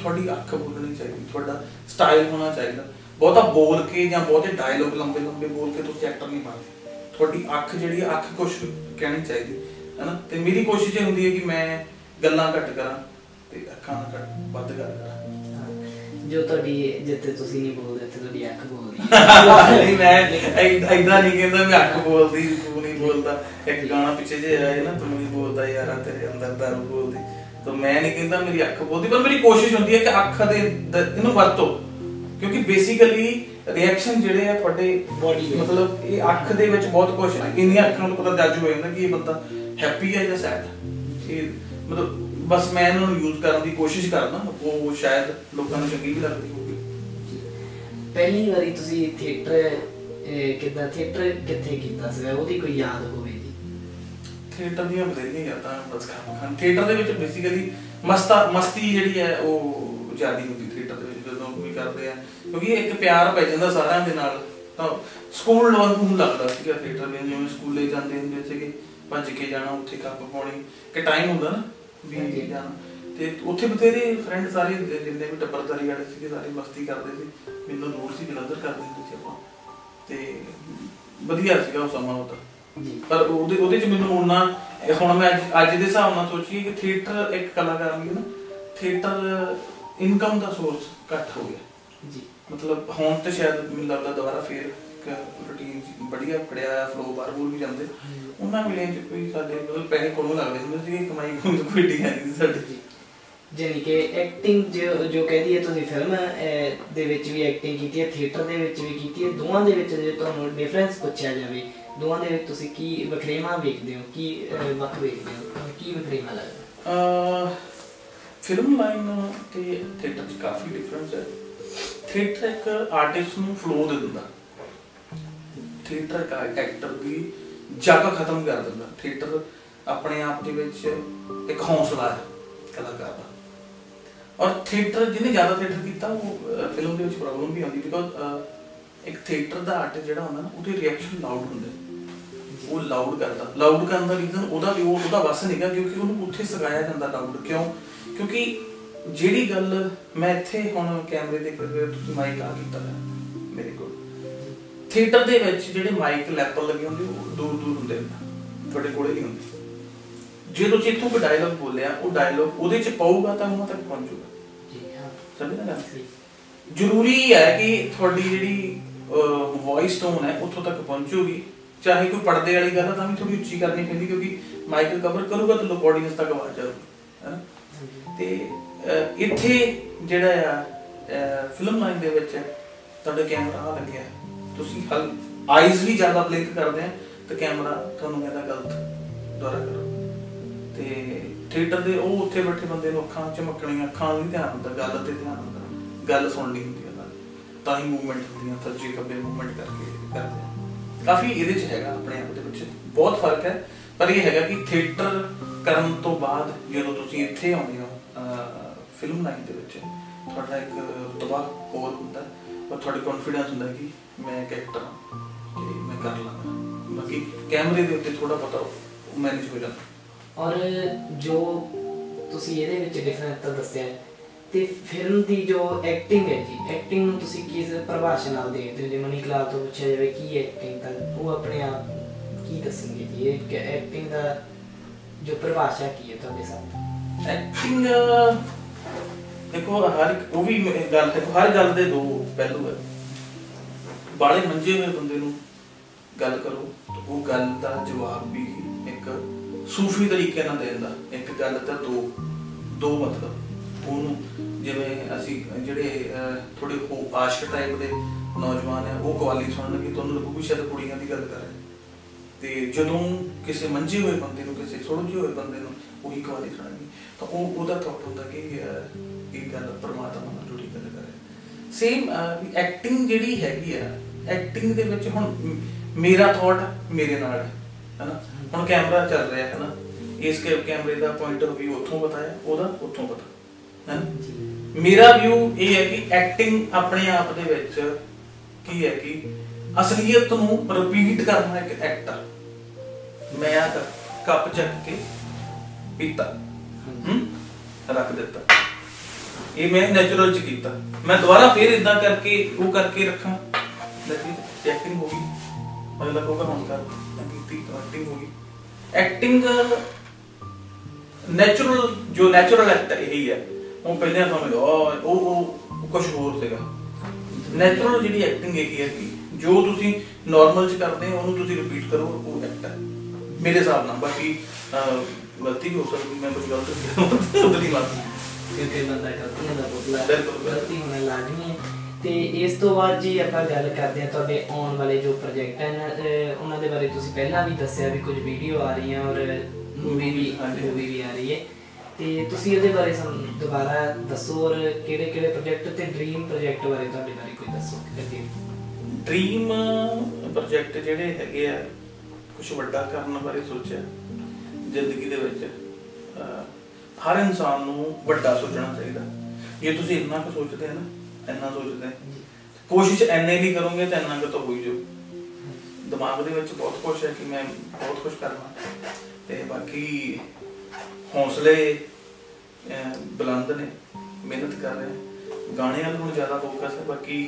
ਤੁਹਾਡੀ ਅੱਖ ਬੋਲਣੀ ਚਾਹੀਦੀ, ਤੁਹਾਡਾ ਸਟਾਈਲ ਹੋਣਾ ਚਾਹੀਦਾ। ਬਹੁਤਾ ਬੋਲ ਕੇ ਜਾਂ ਬਹੁਤੇ ਡਾਇਲੋਗ ਲੰਬੇ ਲੰਬੇ ਬੋਲ ਕੇ ਤੁਸੀਂ ਐਕਟਰ ਨਹੀਂ ਬਣਦੇ ਤੁਹਾਡੀ ਅੱਖ ਜਿਹੜੀ ਅੱਖ ਕੁਝ ਕਹਿਣੀ ਚਾਹੀਦੀ ਹੈਨਾ ਤੇ ਮੇਰੀ ਕੋਸ਼ਿਸ਼ ਇਹ ਹੁੰਦੀ ਹੈ ਕਿ ਮੈਂ ਗੱਲਾਂ ਘੱਟ ਕਰਾਂ। ਤੇ ਅੱਖਾਂ ਘੱਟ ਵੱਧ ਗੱਲ ਕਰਾਂ ਜੋ ਤੁਹਾਡੀ ਜਿੱਥੇ ਤੁਸੀਂ ਨਹੀਂ ਬੋਲਦੇ ਤੇ ਤੁਹਾਡੀ ਅੱਖ ਬੋਲਦੀ ਹੈ। ਨਹੀਂ ਮੈਂ ਐਦਾਂ ਨਹੀਂ ਕਹਿੰਦਾ ਮੈਂ ਅੱਖ ਬੋਲਦੀ ਤੂੰ ਨਹੀਂ ਬੋਲਦਾ। ਇੱਕ ਗਾਣਾ ਪਿੱਛੇ ਜੇ ਆਇਆ ਨਾ ਤੂੰ ਨਹੀਂ ਬੋਲਦਾ ਯਾਰਾ ਤੇਰੇ ਅੰਦਰ ਦਾਰੂ ਬੋਲਦੀ। ਤਾਂ ਮੈਂ ਨਹੀਂ ਕਹਿੰਦਾ ਮੇਰੀ ਅੱਖ ਬੋਲਦੀ ਪਰ ਮੇਰੀ ਕੋਸ਼ਿਸ਼ ਹੁੰਦੀ ਹੈ ਕਿ ਅੱਖ ਦੇ ਇਹਨੂੰ ਵਰਤੋ। ਕਿਉਂਕਿ ਬੇਸਿਕਲੀ ਰਿਐਕਸ਼ਨ ਜਿਹੜੇ ਆ ਤੁਹਾਡੇ ਦੇ। ਮਤਲਬ ਇਹ ਅੱਖ ਦੇ ਵਿੱਚ ਬਹੁਤ ਕੁਝ ਹੈ ਇੰਨੀਆਂ ਅੱਖਾਂ ਨੂੰ ਪਤਾ ਜੱਜ ਹੋ ਜਾਂਦਾ ਕਿ ਇਹ ਬੰਦਾ ਹੈਪੀ ਹੈ ਜਾਂ ਸੈਡ ਇਹ ਮਤਲਬ ਬਸ ਮੈਂ ਇਹਨਾਂ ਨੂੰ ਯੂਜ਼ ਕਰਨ ਦੀ ਕੋਸ਼ਿਸ਼ ਕਰਦਾ ਉਹ ਸ਼ਾਇਦ ਲੋਕਾਂ ਨੂੰ ਚੰਗੀ ਵੀ ਲੱਗਦੀ ਹੋਊਗੀ। ਪਹਿਲੀ ਵਾਰੀ ਤੁਸੀਂ ਥੀਏਟਰ ਕਿੱਦਾਂ ਥੀਏਟਰ ਕਿੱਥੇ ਕੀਤਾ ਸੀ ਉਹਦੀ ਕੋਈ ਯਾਦ ਹੋਵੇ ਜੀ ਥੀਏਟਰ ਦੀਆਂ ਬਥੇਰੀਆਂ ਯਾਦਾਂ ਬਸ ਕੰਮ ਖਾਨ ਥੀਏਟਰ ਦੇ ਵਿੱਚ ਬੇਸਿਕਲੀ ਮਸਤਾ ਮਸਤੀ ਜਿਹੜੀ ਹੈ ਉਹ ਜ਼ਿਆਦੀ ਹੁੰਦੀ ਥੀਏਟਰ ਦੇ ਵਿੱਚ ਜਦੋਂ ਵੀ ਕਰਦੇ ਆ। ਕਿਉਂਕਿ ਇੱਕ ਪਿਆਰ ਪੈ ਜਾਂਦਾ ਸਾਰਿਆਂ ਦੇ ਨਾਲ। ਤਾਂ ਸਕੂਲ ਵਾਂਗੂ ਲੱਗਦਾ ਸੀਗਾ ਥੀਏਟਰ ਦੇ ਜਿਵੇਂ ਸਕੂਲੇ ਜਾਂਦੇ ਹੁੰਦੇ ਸੀਗੇ ਭੱਜ ਕੇ ਜਾਣਾ ਉੱਥੇ ਕੱਪ ਪਾਉਣੀ। ਕਿ ਟਾਈਮ ਹੁੰਦਾ ਨਾ ਵੀ। ਜਾਣਾ ਤੇ ਉੱਥੇ ਬਥੇਰੇ ਫਰੈਂਡ ਸਾਰੇ ਜਿੰਨੇ ਵੀ ਟੱਬਰਦਾਰੀ ਵਾਲੇ ਸੀਗੇ ਸਾਰੇ ਮਸਤੀ ਕਰਦੇ ਸੀ। ਮੈਨੂੰ ਦੂਰ ਸੀ ਜਲੰਧਰ ਕਰਦੇ ਸੀ ਆਪਾਂ। ਤੇ ਵਧੀਆ ਸੀਗਾ ਉਹ ਸਮਾਂ ਉਹ ਤਾਂ ਪਰ ਉਹਦੇ ਉਹਦੇ ਚ ਮੈਨੂੰ ਉਹਨਾਂ ਹੁਣ ਮੈਂ ਅੱਜ ਅੱਜ ਦੇ ਹਿਸਾਬ ਨਾਲ ਸੋਚੀਏ ਕਿ ਥੀਏਟਰ ਇੱਕ ਕਲਾਕਾਰ ਲਈ ਨਾ ਥੀਏਟਰ ਇਨਕਮ ਦਾ ਸੋਰਸ ਘੱਟ ਹੋ ਗਿਆ। ਜੀ। ਮਤਲਬ ਹੁਣ ਤੇ ਸ਼ਾਇਦ ਮੈਨੂੰ ਲੱਗਦਾ ਦੁਬਾਰਾ ਫੇਰ ਰੂਟੀਨ ਬੜੀਆ ਫੜਿਆ ਫਲੋ ਬਾਹਰ ਬੂਰ ਵੀ ਜਾਂਦੇ। ਉਹਨਾਂ ਵੇਲੇ ਚ ਕੋਈ ਸਾਡੇ ਮਤਲਬ ਪੈਸੇ ਕੋਲੋਂ ਲੱਗਦੇ ਹੁੰਦੇ ਸੀ ਕਮਾਈ ਕੋਈ ਕੋਈ ਡੀ ਹੈ ਨਹੀਂ ਸਾਡੀ ਜੀ ਜਾਨੀ ਕਿ ਐਕਟਿੰਗ ਜੋ ਜੋ ਕਹਿੰਦੀ ਹੈ ਤੁਸੀਂ ਫਿਲਮ ਦੇ ਵਿੱਚ ਵੀ ਐਕਟਿੰਗ ਕੀਤੀ ਹੈ ਥੀਏਟਰ ਦੇ ਵਿੱਚ ਵੀ ਕੀਤੀ ਹੈ ਦੋਵਾਂ ਦੇ ਵਿੱਚ ਜੇ ਤੁਹਾਨੂੰ ਡਿਫਰੈਂਸ ਪੁੱਛਿਆ ਜਾਵੇ ਦੋਵਾਂ ਦੇ ਵਿੱਚ ਤੁਸੀਂ ਕੀ ਵਖਰੇਵਾਂ ਵੇਖਦੇ ਹੋ ਕੀ ਵੱਖ ਵੇਖਦੇ ਹੋ ਕੀ ਵਖਰੇਵਾਂ ਲੱਗਦਾ ਫਿਲਮ ਲਾਈਨ ਤੇ ਥੀਏਟਰ 'ਚ ਕਾਫੀ ਡਿਫਰੈਂਸ ਹੈ। ਥੀਏਟਰ ਇੱਕ ਆਰਟਿਸਟ ਨੂੰ ਫਲੋ ਦੇ ਦਿੰਦਾ। ਥੀਏਟਰ ਇੱਕ ਐਕਟਰ ਦੀ ਜੱਗ ਖਤਮ ਕਰ ਦਿੰਦਾ। ਥੀਏਟਰ ਆਪਣੇ ਆਪ ਦੇ ਵਿੱਚ ਇੱਕ ਹੌਸਲਾ ਹੈ ਕਲਾਕਾਰ ਦਾ। ਔਰ ਥੀਏਟਰ ਜਿਹਨੇ ਜ਼ਿਆਦਾ ਥੀਏਟਰ ਕੀਤਾ, ਉਹ ਫਿਲਮ ਦੇ ਵਿੱਚ ਪ੍ਰੋਬਲਮ ਵੀ ਆਉਂਦੀ ਬਿਕੋਜ਼ ਇੱਕ ਥੀਏਟਰ ਦਾ ਆਰਟਿਸਟ ਜਿਹੜਾ ਹੁੰਦਾ ਨਾ, ਉਹਦੇ ਰਿਐਕਸ਼ਨ ਲਾਊਡ ਹੁੰਦੇ। ਉਹ ਲਾਊਡ ਕਰਦਾ। ਲਾਊਡ ਕਰਨ ਦਾ ਰੀਜ਼ਨ ਉਹਦਾ ਵੀ ਉਹ, ਉਹਦਾ ਵਸ ਨਹੀਂਗਾ ਕਿਉਂਕਿ ਉਹਨੂੰ ਉੱਥੇ ਸਿਖਾਇਆ ਜਾਂਦਾ ਲਾਊਡ ਕਿਉਂ? ਕਿਉਂਕਿ ਜਿਹੜੀ ਗੱਲ ਮੈਂ ਇੱਥੇ ਹੁਣ ਕੈਮਰੇ ਦੇ ਕਰਕੇ ਤੁਸੀਂ ਮਾਈਕ ਆ ਕੀਤਾ ਮੇਰੇ ਕੋਲ। ਥੀਏਟਰ ਦੇ ਵਿੱਚ ਜਿਹੜੇ ਮਾਈਕ ਲੈਪਲ ਲੱਗੇ ਹੁੰਦੇ ਉਹ ਦੂਰ ਦੂਰ ਹੁੰਦੇ ਨੇ। ਤੁਹਾਡੇ ਕੋਲੇ ਨਹੀਂ ਹੁੰਦੇ। ਜੇ ਤੁਸੀਂ ਇੱਥੋਂ ਕੋਈ ਡਾਇਲੌਗ ਬੋਲਿਆ ਉਹ ਡਾਇਲੌਗ ਉਹਦੇ ਚ ਪਾਊਗਾ ਤਾਂ ਉਹਨਾਂ ਤੱਕ ਪਹੁੰਚੂਗਾ ਜੀ ਹਾਂ। ਸਮਝ ਨਾ ਜ਼ਰੂਰੀ ਹੈ ਕਿ ਤੁਹਾਡੀ ਜਿਹੜੀ ਵੌਇਸ ਟੋਨ ਹੈ ਉੱਥੋਂ ਤੱਕ ਪਹੁੰਚੂਗੀ ਚਾਹੇ ਕੋਈ ਪਰਦੇ ਵਾਲੀ ਗੱਲ ਹੈ ਤਾਂ ਵੀ ਥੋੜੀ ਉੱਚੀ ਕਰਨੀ ਪੈਂਦੀ ਕਿਉਂਕਿ ਮਾਈਕ ਕਵਰ ਕਰੂਗਾ ਤਾਂ ਲੋਕ ਆਡੀਅנס ਤੱਕ ਆਵਾਜ਼ ਜਾਊਗੀ ਹੈਨਾ ਤੇ ਇੱਥੇ ਜਿਹੜਾ ਆ ਫਿਲਮ ਲਾਈਨ ਦੇ ਵਿੱਚ ਤੁਹਾਡਾ ਕੈਮਰਾ ਲੱਗਿਆ। ਤੁਸੀਂ ਹਲ ਆਈਜ਼ ਵੀ ਜ਼ਿਆਦਾ ਬਲਿੰਕ ਕਰਦੇ ਆ, ਤਾਂ ਕੈਮਰਾ ਤੁਹਾਨੂੰ ਕਹਿੰਦਾ ਗਲਤ ਦੁਆਰਾ ਕਰੋ। ਤੇ ਥੀਏਟਰ ਦੇ ਉਹ ਉੱਥੇ ਬੈਠੇ ਬੰਦੇ ਨੂੰ ਅੱਖਾਂ ਚਮਕਣੀਆਂ, ਅੱਖਾਂ ਵੀ ਧਿਆਨ ਹੁੰਦਾ, ਗੱਲ ਤੇ ਧਿਆਨ ਹੁੰਦਾ। ਗੱਲ ਸੁਣਨੀ ਹੁੰਦੀ ਹੈ ਤਾਂ ਹੀ ਮੂਵਮੈਂਟ ਹੁੰਦੀਆਂ ਸੱਜੇ ਖੱਬੇ ਮੂਵਮੈਂਟ ਕਰਕੇ ਕਰਦੇ ਆ। ਕਾਫੀ ਇਹਦੇ ਚ ਹੈਗਾ ਆਪਣੇ ਆਪ ਦੇ ਵਿੱਚ। ਬਹੁਤ ਫ਼ਰਕ ਹੈ। ਪਰ ਇਹ ਹੈਗਾ ਕਿ ਥੀਏਟਰ ਕਰਨ ਤੋਂ ਬਾਅਦ ਜਦੋਂ ਤੁਸੀਂ ਇੱਥੇ ਆਉਂਦੇ ਹੋ ਫਿਲਮ ਲਾਈਨ ਦੇ ਵਿੱਚ, ਤੁਹਾਡਾ ਇੱਕ ਰੁਤਬਾ ਹੋਰ ਹੁੰਦਾ ਔਰ ਤੁਹਾਡੇ ਕੌਨਫੀਡੈਂਸ ਹੁੰਦਾ ਕਿ ਮੈਂ ਇੱਕ ਐਕਟਰ ਹਾਂ ਕਿ ਮੈਂ ਕਰ ਲਾਂਗਾ। ਬਾਕੀ ਕੈਮਰੇ ਦੇ ਉੱਤੇ ਥੋੜਾ ਪਤਾ ਮੈਨੇਜ ਹੋ ਜਾਂਦਾ। ਔਰ ਜੋ ਤੁਸੀਂ ਇਹਦੇ ਵਿੱਚ ਡਿਫਰੈਂਸ ਤਾਂ ਦੱਸਿਆ ਤੇ ਫਿਲਮ ਦੀ ਜੋ ਐਕਟਿੰਗ ਹੈ ਜੀ ਐਕਟਿੰਗ ਨੂੰ ਤੁਸੀਂ ਕਿਸ ਪਰਿਭਾਸ਼ਾ ਨਾਲ ਦੇਖਦੇ ਹੋ? ਜੇ ਮਨੀ ਕਲਾਲ ਤੋਂ ਪੁੱਛਿਆ ਜਾਵੇ ਕੀ ਐਕਟਿੰਗ ਤਾਂ ਉਹ ਆਪਣੇ ਆਪ ਕੀ ਦੱਸਣਗੇ ਜੀ? ਇਹ ਐਕਟਿੰਗ ਦਾ ਜੋ ਪਰਿਭਾਸ਼ਾ ਕੀ ਹੈ ਤੁਹਾਡੇ ਸਾਹਮਣੇ ਐਕਟਿੰਗ ਦੇਖੋ ਹਰ ਇੱਕ ਉਹ ਵੀ ਗੱਲ ਦੇਖੋ ਹਰ ਗੱਲ ਦੇ ਦੋ ਪਹਿਲੂ ਹੈ। ਬਾਲੇ ਮੰਜੇ ਹੋਏ ਬੰਦੇ ਨੂੰ ਗੱਲ ਕਰੋ ਤਾਂ ਉਹ ਗੱਲ ਦਾ ਜਵਾਬ ਵੀ ਇੱਕ ਸੂਫੀ ਤਰੀਕੇ ਨਾਲ ਦੇਣ ਦਾ। ਇੱਕ ਗੱਲ ਤਾਂ ਦੋ ਦੋ ਮਤਲਬ। ਉਹਨੂੰ ਜਿਵੇਂ ਅਸੀਂ ਜਿਹੜੇ ਅਹ, ਥੋੜੇ ਹੋ ਆਸ਼ਕ ਟਾਈਪ ਦੇ ਨੌਜਵਾਨ ਹੈ ਉਹ ਕਵਾਲੀ ਸੁਣਨਗੇ ਤੁਹਾਨੂੰ ਲੱਗੂ ਵੀ ਸ਼ਾਇਦ ਕੁੜੀਆਂ ਦੀ ਗੱਲ ਕਰ। ਰਹੇ ਤੇ ਜਦੋਂ ਕਿਸੇ ਮੰਜੇ ਹੋਏ ਬੰਦੇ ਨੂੰ ਕਿਸੇ ਸੁਲਝੇ ਹੋਏ ਬੰਦੇ ਨੂੰ ਉਹੀ ਕਹਾਣੀ ਸੁਣਾਣੀ ਤਾਂ ਉਹ ਉਹਦਾ ਥਾਟ ਹੁੰਦਾ ਕਿ ਇਹ ਗੱਲ ਪਰਮਾਤਮਾ ਨਾਲ ਜੁੜੀ ਗੱਲ ਕਰ। ਸੇਮ ਐਕਟਿੰਗ ਜਿਹੜੀ ਹੈਗੀ ਆ ਐਕਟਿੰਗ ਦੇ ਵਿੱਚ ਹੁਣ ਮੇਰਾ ਥਾਟ ਮੇਰੇ ਨਾਲ ਹੈ, ਹਨਾ? ਹੁਣ ਕੈਮਰਾ ਚੱਲ ਰਿਹਾ ਹੈ ਇਸ ਕੇ ਕੈਮਰੇ ਦਾ ਪੁਆਇੰਟ ਆਫ View ਉੱਥੋਂ ਪਤਾ ਉਹਦਾ ਉੱਥੋਂ ਪਤਾ ਹੈ ਮੇਰਾ ਵਿਊ ਇਹ ਹੈ ਕਿ ਐਕਟਿੰਗ ਆਪਣੇ ਆਪ ਦੇ ਵਿੱਚ ਕੀ ਹੈ ਕਿ ਅਸਲੀਅਤ ਨੂੰ ਰਿਪੀਟ ਕਰਨਾ ਇੱਕ ਐਕਟਰ ਮੈਂ ਆ ਕੱਪ ਚੱਕ ਕੇ ਪੀਤਾ, ਹੂੰ? ਰੱਖ ਦਿੱਤਾ। ਇਹ ਮੈਂ ਨੈਚੁਰਲ ਚ ਕੀਤਾ। ਮੈਂ ਦੁਬਾਰਾ ਫੇਰ ਇਦਾਂ ਕਰਕੇ, ਉਹ ਕਰਕੇ ਰੱਖਾਂ। ਲੱਗੀ ਐਕਟਿੰਗ ਹੋ ਗਈ ਅਗਲਾ ਕਹੂਗਾ ਹੁਣ ਕਰ ਤਾਂ ਕੀਤੀ ਐਕਟਿੰਗ ਹੋ ਗਈ ਐਕਟਿੰਗ ਨੈਚੁਰਲ ਜੋ ਨੈਚੁਰਲ ਐਕਟਰ ਇਹੀ ਹੈ ਉਹ ਪਹਿਲਾਂ ਤੁਹਾਨੂੰ ਉਹ ਉਹ ਕੁਝ ਹੋਰ ਸੀਗਾ ਨੈਚੁਰਲ ਜਿਹੜੀ ਐਕਟਿੰਗ ਹੈਗੀ ਹੈ ਕਿ ਜੋ ਤੁਸੀਂ ਨਾਰਮਲ ਚ ਕਰਦੇ ਹੋ ਉਹਨੂੰ ਤੁਸੀਂ ਰਿਪੀਟ ਕਰੋ ਉਹ ਐਕਟ ਹੈ ਮੇਰੇ ਹਿਸਾਬ ਨਾਲ ਬਾਕੀ ਅਹ, ਗਲਤੀ ਵੀ ਹੋ ਸਕਦੀ ਮੈਂ ਕੁਝ ਗਲਤ ਕੀਤਾ ਉਹਦੀ ਮਾਫੀ ਕਿਉਂਕਿ ਬੰਦਾ ਗਲਤੀਆਂ ਦਾ ਬਦਲਾ ਬਿਲਕੁਲ। ਗਲਤੀ ਹੋਣਾ ਲਾਜ਼ਮੀ ਹੈ ਤੇ ਇਸ ਤੋਂ ਬਾਅਦ ਜੀ ਆਪਾਂ ਗੱਲ ਕਰਦੇ ਹਾਂ ਤੁਹਾਡੇ ਆਉਣ ਵਾਲੇ ਜੋ ਪ੍ਰੋਜੈਕਟ ਹਨ ਉਹਨਾਂ ਦੇ ਬਾਰੇ ਤੁਸੀਂ ਪਹਿਲਾਂ ਵੀ ਦੱਸਿਆ ਵੀ ਕੁਝ ਵੀਡੀਓ ਆ ਰਹੀਆਂ ਔਰ ਮੂਵੀ ਵੀ ਮੂਵੀ ਵੀ ਆ ਰਹੀ ਹੈ। ਤੇ ਤੁਸੀਂ ਉਹਦੇ ਬਾਰੇ ਸਾਨੂੰ ਦੁਬਾਰਾ ਦੱਸੋ ਔਰ ਕਿਹੜੇ ਕਿਹੜੇ ਪ੍ਰੋਜੈਕਟ ਤੇ ਡ੍ਰੀਮ ਪ੍ਰੋਜੈਕਟ ਬਾਰੇ ਤੁਹਾਡੇ ਬਾਰੇ ਕੋਈ ਦੱਸੋ ਅੱਗੇ। ਡ੍ਰੀਮ ਪ੍ਰੋਜੈਕਟ ਜਿਹੜੇ ਹੈਗੇ ਆ ਕੁਝ ਵੱਡਾ ਕਰਨ ਬਾਰੇ ਸੋਚਿਆ, ਜ਼ਿੰਦਗੀ ਦੇ ਵਿੱਚ ਹਰ ਇਨਸਾਨ ਨੂੰ ਵੱਡਾ ਸੋਚਣਾ ਚਾਹੀਦਾ। ਜੇ ਤੁਸੀਂ ਇੰਨਾ ਕੁ ਸੋਚਦੇ ਆ ਨਾ ਇੰਨਾ ਸੋਚਦੇ। ਕੋਸ਼ਿਸ਼ ਐਨੇ ਵੀ ਕਰੋਗੇ ਤਾਂ ਇੰਨਾ ਕੁ ਤਾਂ ਹੋ ਹੀ ਜਾਊ। ਦਿਮਾਗ ਦੇ ਵਿੱਚ ਬਹੁਤ ਕੁਝ ਹੈ ਕਿ ਮੈਂ ਬਹੁਤ ਕੁਝ ਕਰਨਾ। ਤੇ ਬਾਕੀ ਹੌਸਲੇ ਬੁਲੰਦ ਨੇ, ਮਿਹਨਤ ਕਰ ਰਹੇ ਗਾਣੇ ਵੱਲ ਹੁਣ ਜ਼ਿਆਦਾ ਫੋਕਸ ਹੈ। ਬਾਕੀ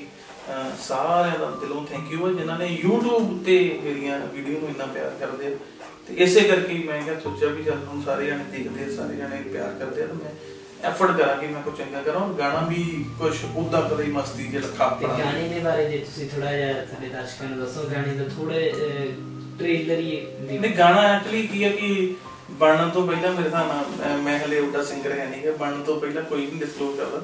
ਸਾਰਿਆਂ ਦਾ ਦਿਲੋਂ ਥੈਂਕ ਯੂ ਹੈ, ਜਿਨ੍ਹਾਂ ਨੇ YouTube ਤੇ ਮੇਰੀਆਂ ਵੀਡੀਓ ਨੂੰ ਇੰਨਾ ਪਿਆਰ ਕਰਦੇ ਆ। ਤੇ ਇਸੇ ਕਰਕੇ ਮੈਂ ਕਿਹਾ ਸੋਚਿਆ ਵੀ ਚੱਲ ਹੁਣ ਸਾਰੇ ਜਣੇ ਦੇਖਦੇ ਸਾਰੇ ਜਣੇ ਪਿਆਰ ਕਰਦੇ ਆ, ਤਾਂ ਮੈਂ ਐਫਰਟ ਕਰਾਂ ਕਿ ਮੈਂ ਕੁਝ ਚੰਗਾ ਕਰਾਂ ਗਾਣਾ ਵੀ ਕੁਝ ਉਦਾਂ ਕਦੇ ਮਸਤੀ ਜਿਹਾ ਤੇ ਖਾਪੜਾ ਗਾਣੇ ਦੇ ਬਾਰੇ ਜੇ ਤੁਸੀਂ ਥੋੜਾ ਜਿਹਾ ਸਾਡੇ ਦਰਸ਼ਕਾਂ ਨੂੰ ਦੱਸੋ ਗਾਣੇ ਦਾ ਥੋੜੇ ਟ੍ਰੇਲਰ ਹੀ ਨਹੀਂ ਗਾਣਾ ਐਕਚੁਅਲੀ ਕੀ ਹੈ ਕਿ ਬਣਨ ਤੋਂ ਪਹਿਲਾਂ ਮੇਰੇ ਨਾਲ ਅਹ, ਮੈਂ ਹਲੇ ਉੱਡਾ ਸਿੰਗਰ ਹੈ ਨਹੀਂ ਗਾ ਬਣਨ ਤੋਂ ਪਹਿਲਾਂ ਕੋਈ ਨਹੀਂ ਡਿਸਕਲੋਜ਼ ਕਰਦਾ।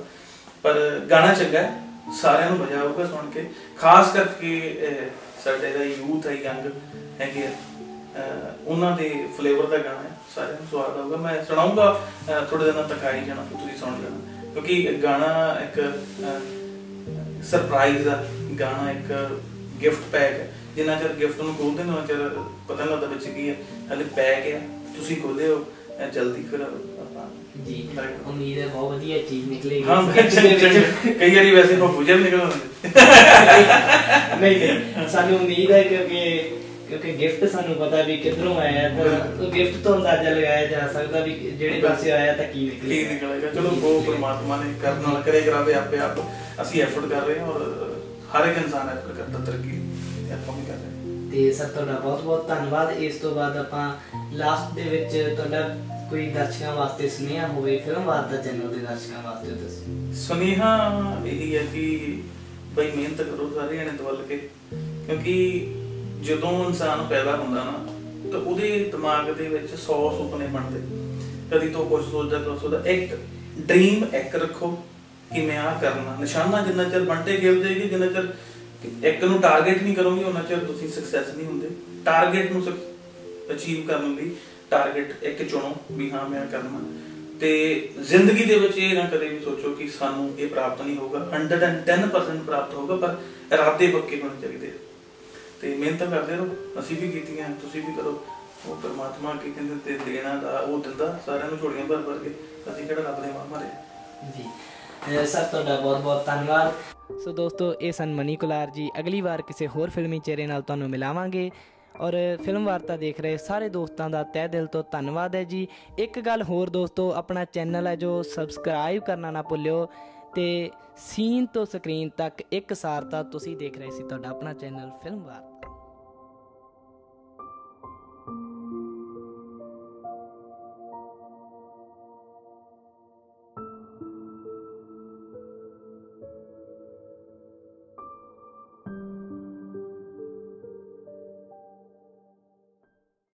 ਪਰ ਗਾਣਾ ਚੰਗਾ ਹੈ ਸਾਰਿਆਂ ਨੂੰ ਮਜ਼ਾ ਆਊਗਾ ਸੁਣ ਕੇ। ਖਾਸ ਕਰਕੇ ਸਾਡੇ ਦਾ ਯੂਥ ਹੈ ਯੰਗ ਹੈਗੇ ਆ। ਉਹਨਾਂ ਦੇ ਫਲੇਵਰ ਦਾ ਗਾਣਾ ਸਾਰਿਆਂ ਨੂੰ ਸਵਾਦ ਆਊਗਾ ਮੈਂ ਸੁਣਾਉਂਗਾ ਥੋੜੇ ਦਿਨਾਂ ਤੱਕ ਆ ਹੀ ਜਾਣਾ ਫਿਰ ਤੁਸੀਂ ਸੁਣ ਲੈਣਾ। ਕਿਉਂਕਿ ਗਾਣਾ ਇੱਕ ਸਰਪ੍ਰਾਈਜ਼ ਦਾ ਗਾਣਾ ਇੱਕ ਗਿਫਟ ਪੈਕ ਹੈ ਜਿੰਨਾ ਚਿਰ ਗਿਫਟ ਨੂੰ ਖੋਲਦੇ ਨਾ ਚਿਰ ਪਤਾ ਨਹੀਂ ਲੱਗਦਾ ਵਿੱਚ ਕੀ ਹੈ ਹਲੇ ਪੈਕ ਹੈ ਤੁਸੀਂ ਖੋਲਿਓ ਜਲਦੀ ਫਿਰ ਜੀ। ਉਮੀਦ ਹੈ ਬਹੁਤ ਵਧੀਆ ਚੀਜ਼ ਨਿਕਲੇਗੀ। ਹਾਂ ਕਈ ਵਾਰੀ ਵੈਸੇ ਆਪਾਂ ਬੁਝਰ ਨਿਕਲ ਆਉਂਦੇ। ਨਹੀਂ ਨਹੀਂ। ਸਾਨੂੰ ਉਮੀਦ ਹੈ ਕਿਉਂਕਿ ਕਿਉਂਕਿ ਗਿਫਟ ਸਾਨੂੰ ਪਤਾ ਵੀ ਕਿੱਧਰੋਂ ਆਇਆ ਤਾਂ ਉਹ ਗਿਫਟ ਤੋਂ ਅੰਦਾਜ਼ਾ ਲਗਾਇਆ ਜਾ ਸਕਦਾ ਵੀ ਜਿਹੜੇ ਪਾਸੇ ਆਇਆ ਤਾਂ ਕੀ ਕੀ ਨਿਕਲੇ ਨਿਕਲੇਗਾ? ਚਲੋ ਉਹ ਪ੍ਰਮਾਤਮਾ ਨੇ ਕਰਨ ਨਾਲ ਕਰੇ ਕਰਾਵੇ ਆਪੇ ਆਪ। ਅਸੀਂ ਐਫਰਟ ਕਰ ਰਹੇ ਹਾਂ ਔਰ ਹਰ ਇੱਕ ਇਨਸਾਨ ਐਫਰਟ ਕਰਦਾ ਤਰੱਕੀ ਆਪਾਂ ਵੀ ਕਰ ਰਹੇ ਤੇ ਸਰ ਤੁਹਾਡਾ ਬਹੁਤ ਬਹੁਤ ਧੰਨਵਾਦ। ਇਸ ਤੋਂ ਬਾਅਦ ਆਪਾਂ ਲਾਸਟ ਦੇ ਵਿੱਚ ਤੁਹਾਡਾ ਕੋਈ ਦਰਸ਼ਕਾਂ ਵਾਸਤੇ ਸੁਨੇਹਾ ਹੋਵੇ ਫਿਲਮ ਵਾਰਤਾ ਚੈਨਲ ਦੇ ਦਰਸ਼ਕਾਂ ਵਾਸਤੇ ਦੱਸੋ ਸੁਨੇਹਾ ਇਹੀ ਹੈ ਕਿ ਬਈ ਮਿਹਨਤ ਕਰੋ ਸਾਰੇ ਜਣੇ ਦਵਲ ਕੇ ਕਿਉਂਕਿ ਜਦੋਂ ਇਨਸਾਨ ਪੈਦਾ ਹੁੰਦਾ ਨਾ, ਤਾਂ ਉਹਦੇ ਦਿਮਾਗ ਦੇ ਵਿੱਚ 100 ਸੁਪਨੇ ਬਣਦੇ। ਕਦੀ ਤੋਂ ਕੁਝ ਸੋਚਦਾ ਕਦੀ ਸੋਚਦਾ, ਇੱਕ ਡ੍ਰੀਮ ਇੱਕ ਰੱਖੋ ਕਿ ਮੈਂ ਆਹ ਕਰਨਾ। ਨਿਸ਼ਾਨਾ ਜਿੰਨਾ ਚਿਰ ਬੰਟੇ ਖੇਲਦੇ ਕਿ ਜਿੰਨਾ ਚਿਰ ਇੱਕ ਨੂੰ ਟਾਰਗੇਟ ਨਹੀਂ ਕਰੋਗੇ, ਉਹਨਾਂ ਚਿਰ ਤੁਸੀਂ ਸਕਸੈਸ ਨਹੀਂ ਹੁੰਦੇ। ਟਾਰਗੇਟ ਨੂੰ ਅਚੀਵ ਕਰਨ ਲਈ ਟਾਰਗੇਟ ਇੱਕ ਚੁਣੋ ਵੀ ਹਾਂ, ਮੈਂ ਕਰਨਾ। ਤੇ ਜ਼ਿੰਦਗੀ ਦੇ ਵਿੱਚ ਇਹ ਨਾ ਕਦੇ ਵੀ ਸੋਚੋ ਕਿ ਸਾਨੂੰ ਇਹ ਪ੍ਰਾਪਤ ਨਹੀਂ ਹੋਊਗਾ। 110% ਪ੍ਰਾਪਤ ਹੋਊਗਾ, ਪਰ ਇਰਾਦੇ ਪੱਕੇ ਹੋਣੇ ਚਾਹੀਦੇ ਤੇ ਮਿਹਨਤ ਕਰਦੇ ਰਹੋ ਅਸੀਂ ਵੀ ਕੀਤੀਆਂ ਤੁਸੀਂ ਵੀ ਕਰੋ। ਉਹ ਪਰਮਾਤਮਾ ਕੀ ਕਹਿੰਦੇ ਤੇ ਦੇਣਾ ਦਾ ਉਹ ਦਿੰਦਾ ਸਾਰਿਆਂ ਨੂੰ ਝੋਲੀਆਂ ਭਰ ਭਰ ਕੇ ਅਸੀਂ ਕਿਹੜਾ ਰੱਬ ਦੇ ਮਾਰੇ ਜੀ। ਸਰ ਤੁਹਾਡਾ ਬਹੁਤ ਬਹੁਤ ਧੰਨਵਾਦ। ਸੋ ਦੋਸਤੋ ਇਹ ਸਨ ਮਨੀ ਕੁਲਾਰ ਜੀ। ਅਗਲੀ ਵਾਰ ਕਿਸੇ ਹੋਰ ਫਿਲਮੀ ਚਿਹਰੇ ਨਾਲ ਤੁਹਾਨੂੰ ਮਿਲਾਵਾਂਗੇ। ਔਰ ਫਿਲਮ ਵਾਰਤਾ ਦੇਖ ਰਹੇ ਸਾਰੇ ਦੋਸਤਾਂ ਦਾ ਤਹਿ ਦਿਲ ਤੋਂ ਧੰਨਵਾਦ ਹੈ ਜੀ। ਇੱਕ ਗੱਲ ਹੋਰ ਦੋਸਤੋ ਆਪਣਾ ਚੈਨਲ ਹੈ ਜੋ ਸਬਸਕ੍ਰਾਈਬ ਕਰਨਾ ਨਾ ਭੁੱਲਿਓ। ਤੇ ਸੀਨ ਤੋਂ ਸਕਰੀਨ ਤੱਕ ਇੱਕ ਸਾਰ ਤਾਂ ਤੁਸੀਂ ਦੇਖ ਰਹੇ ਸੀ ਤੁਹਾਡਾ ਆਪਣਾ ਚੈਨਲ ਫਿਲਮ ਵਾਰਤਾ।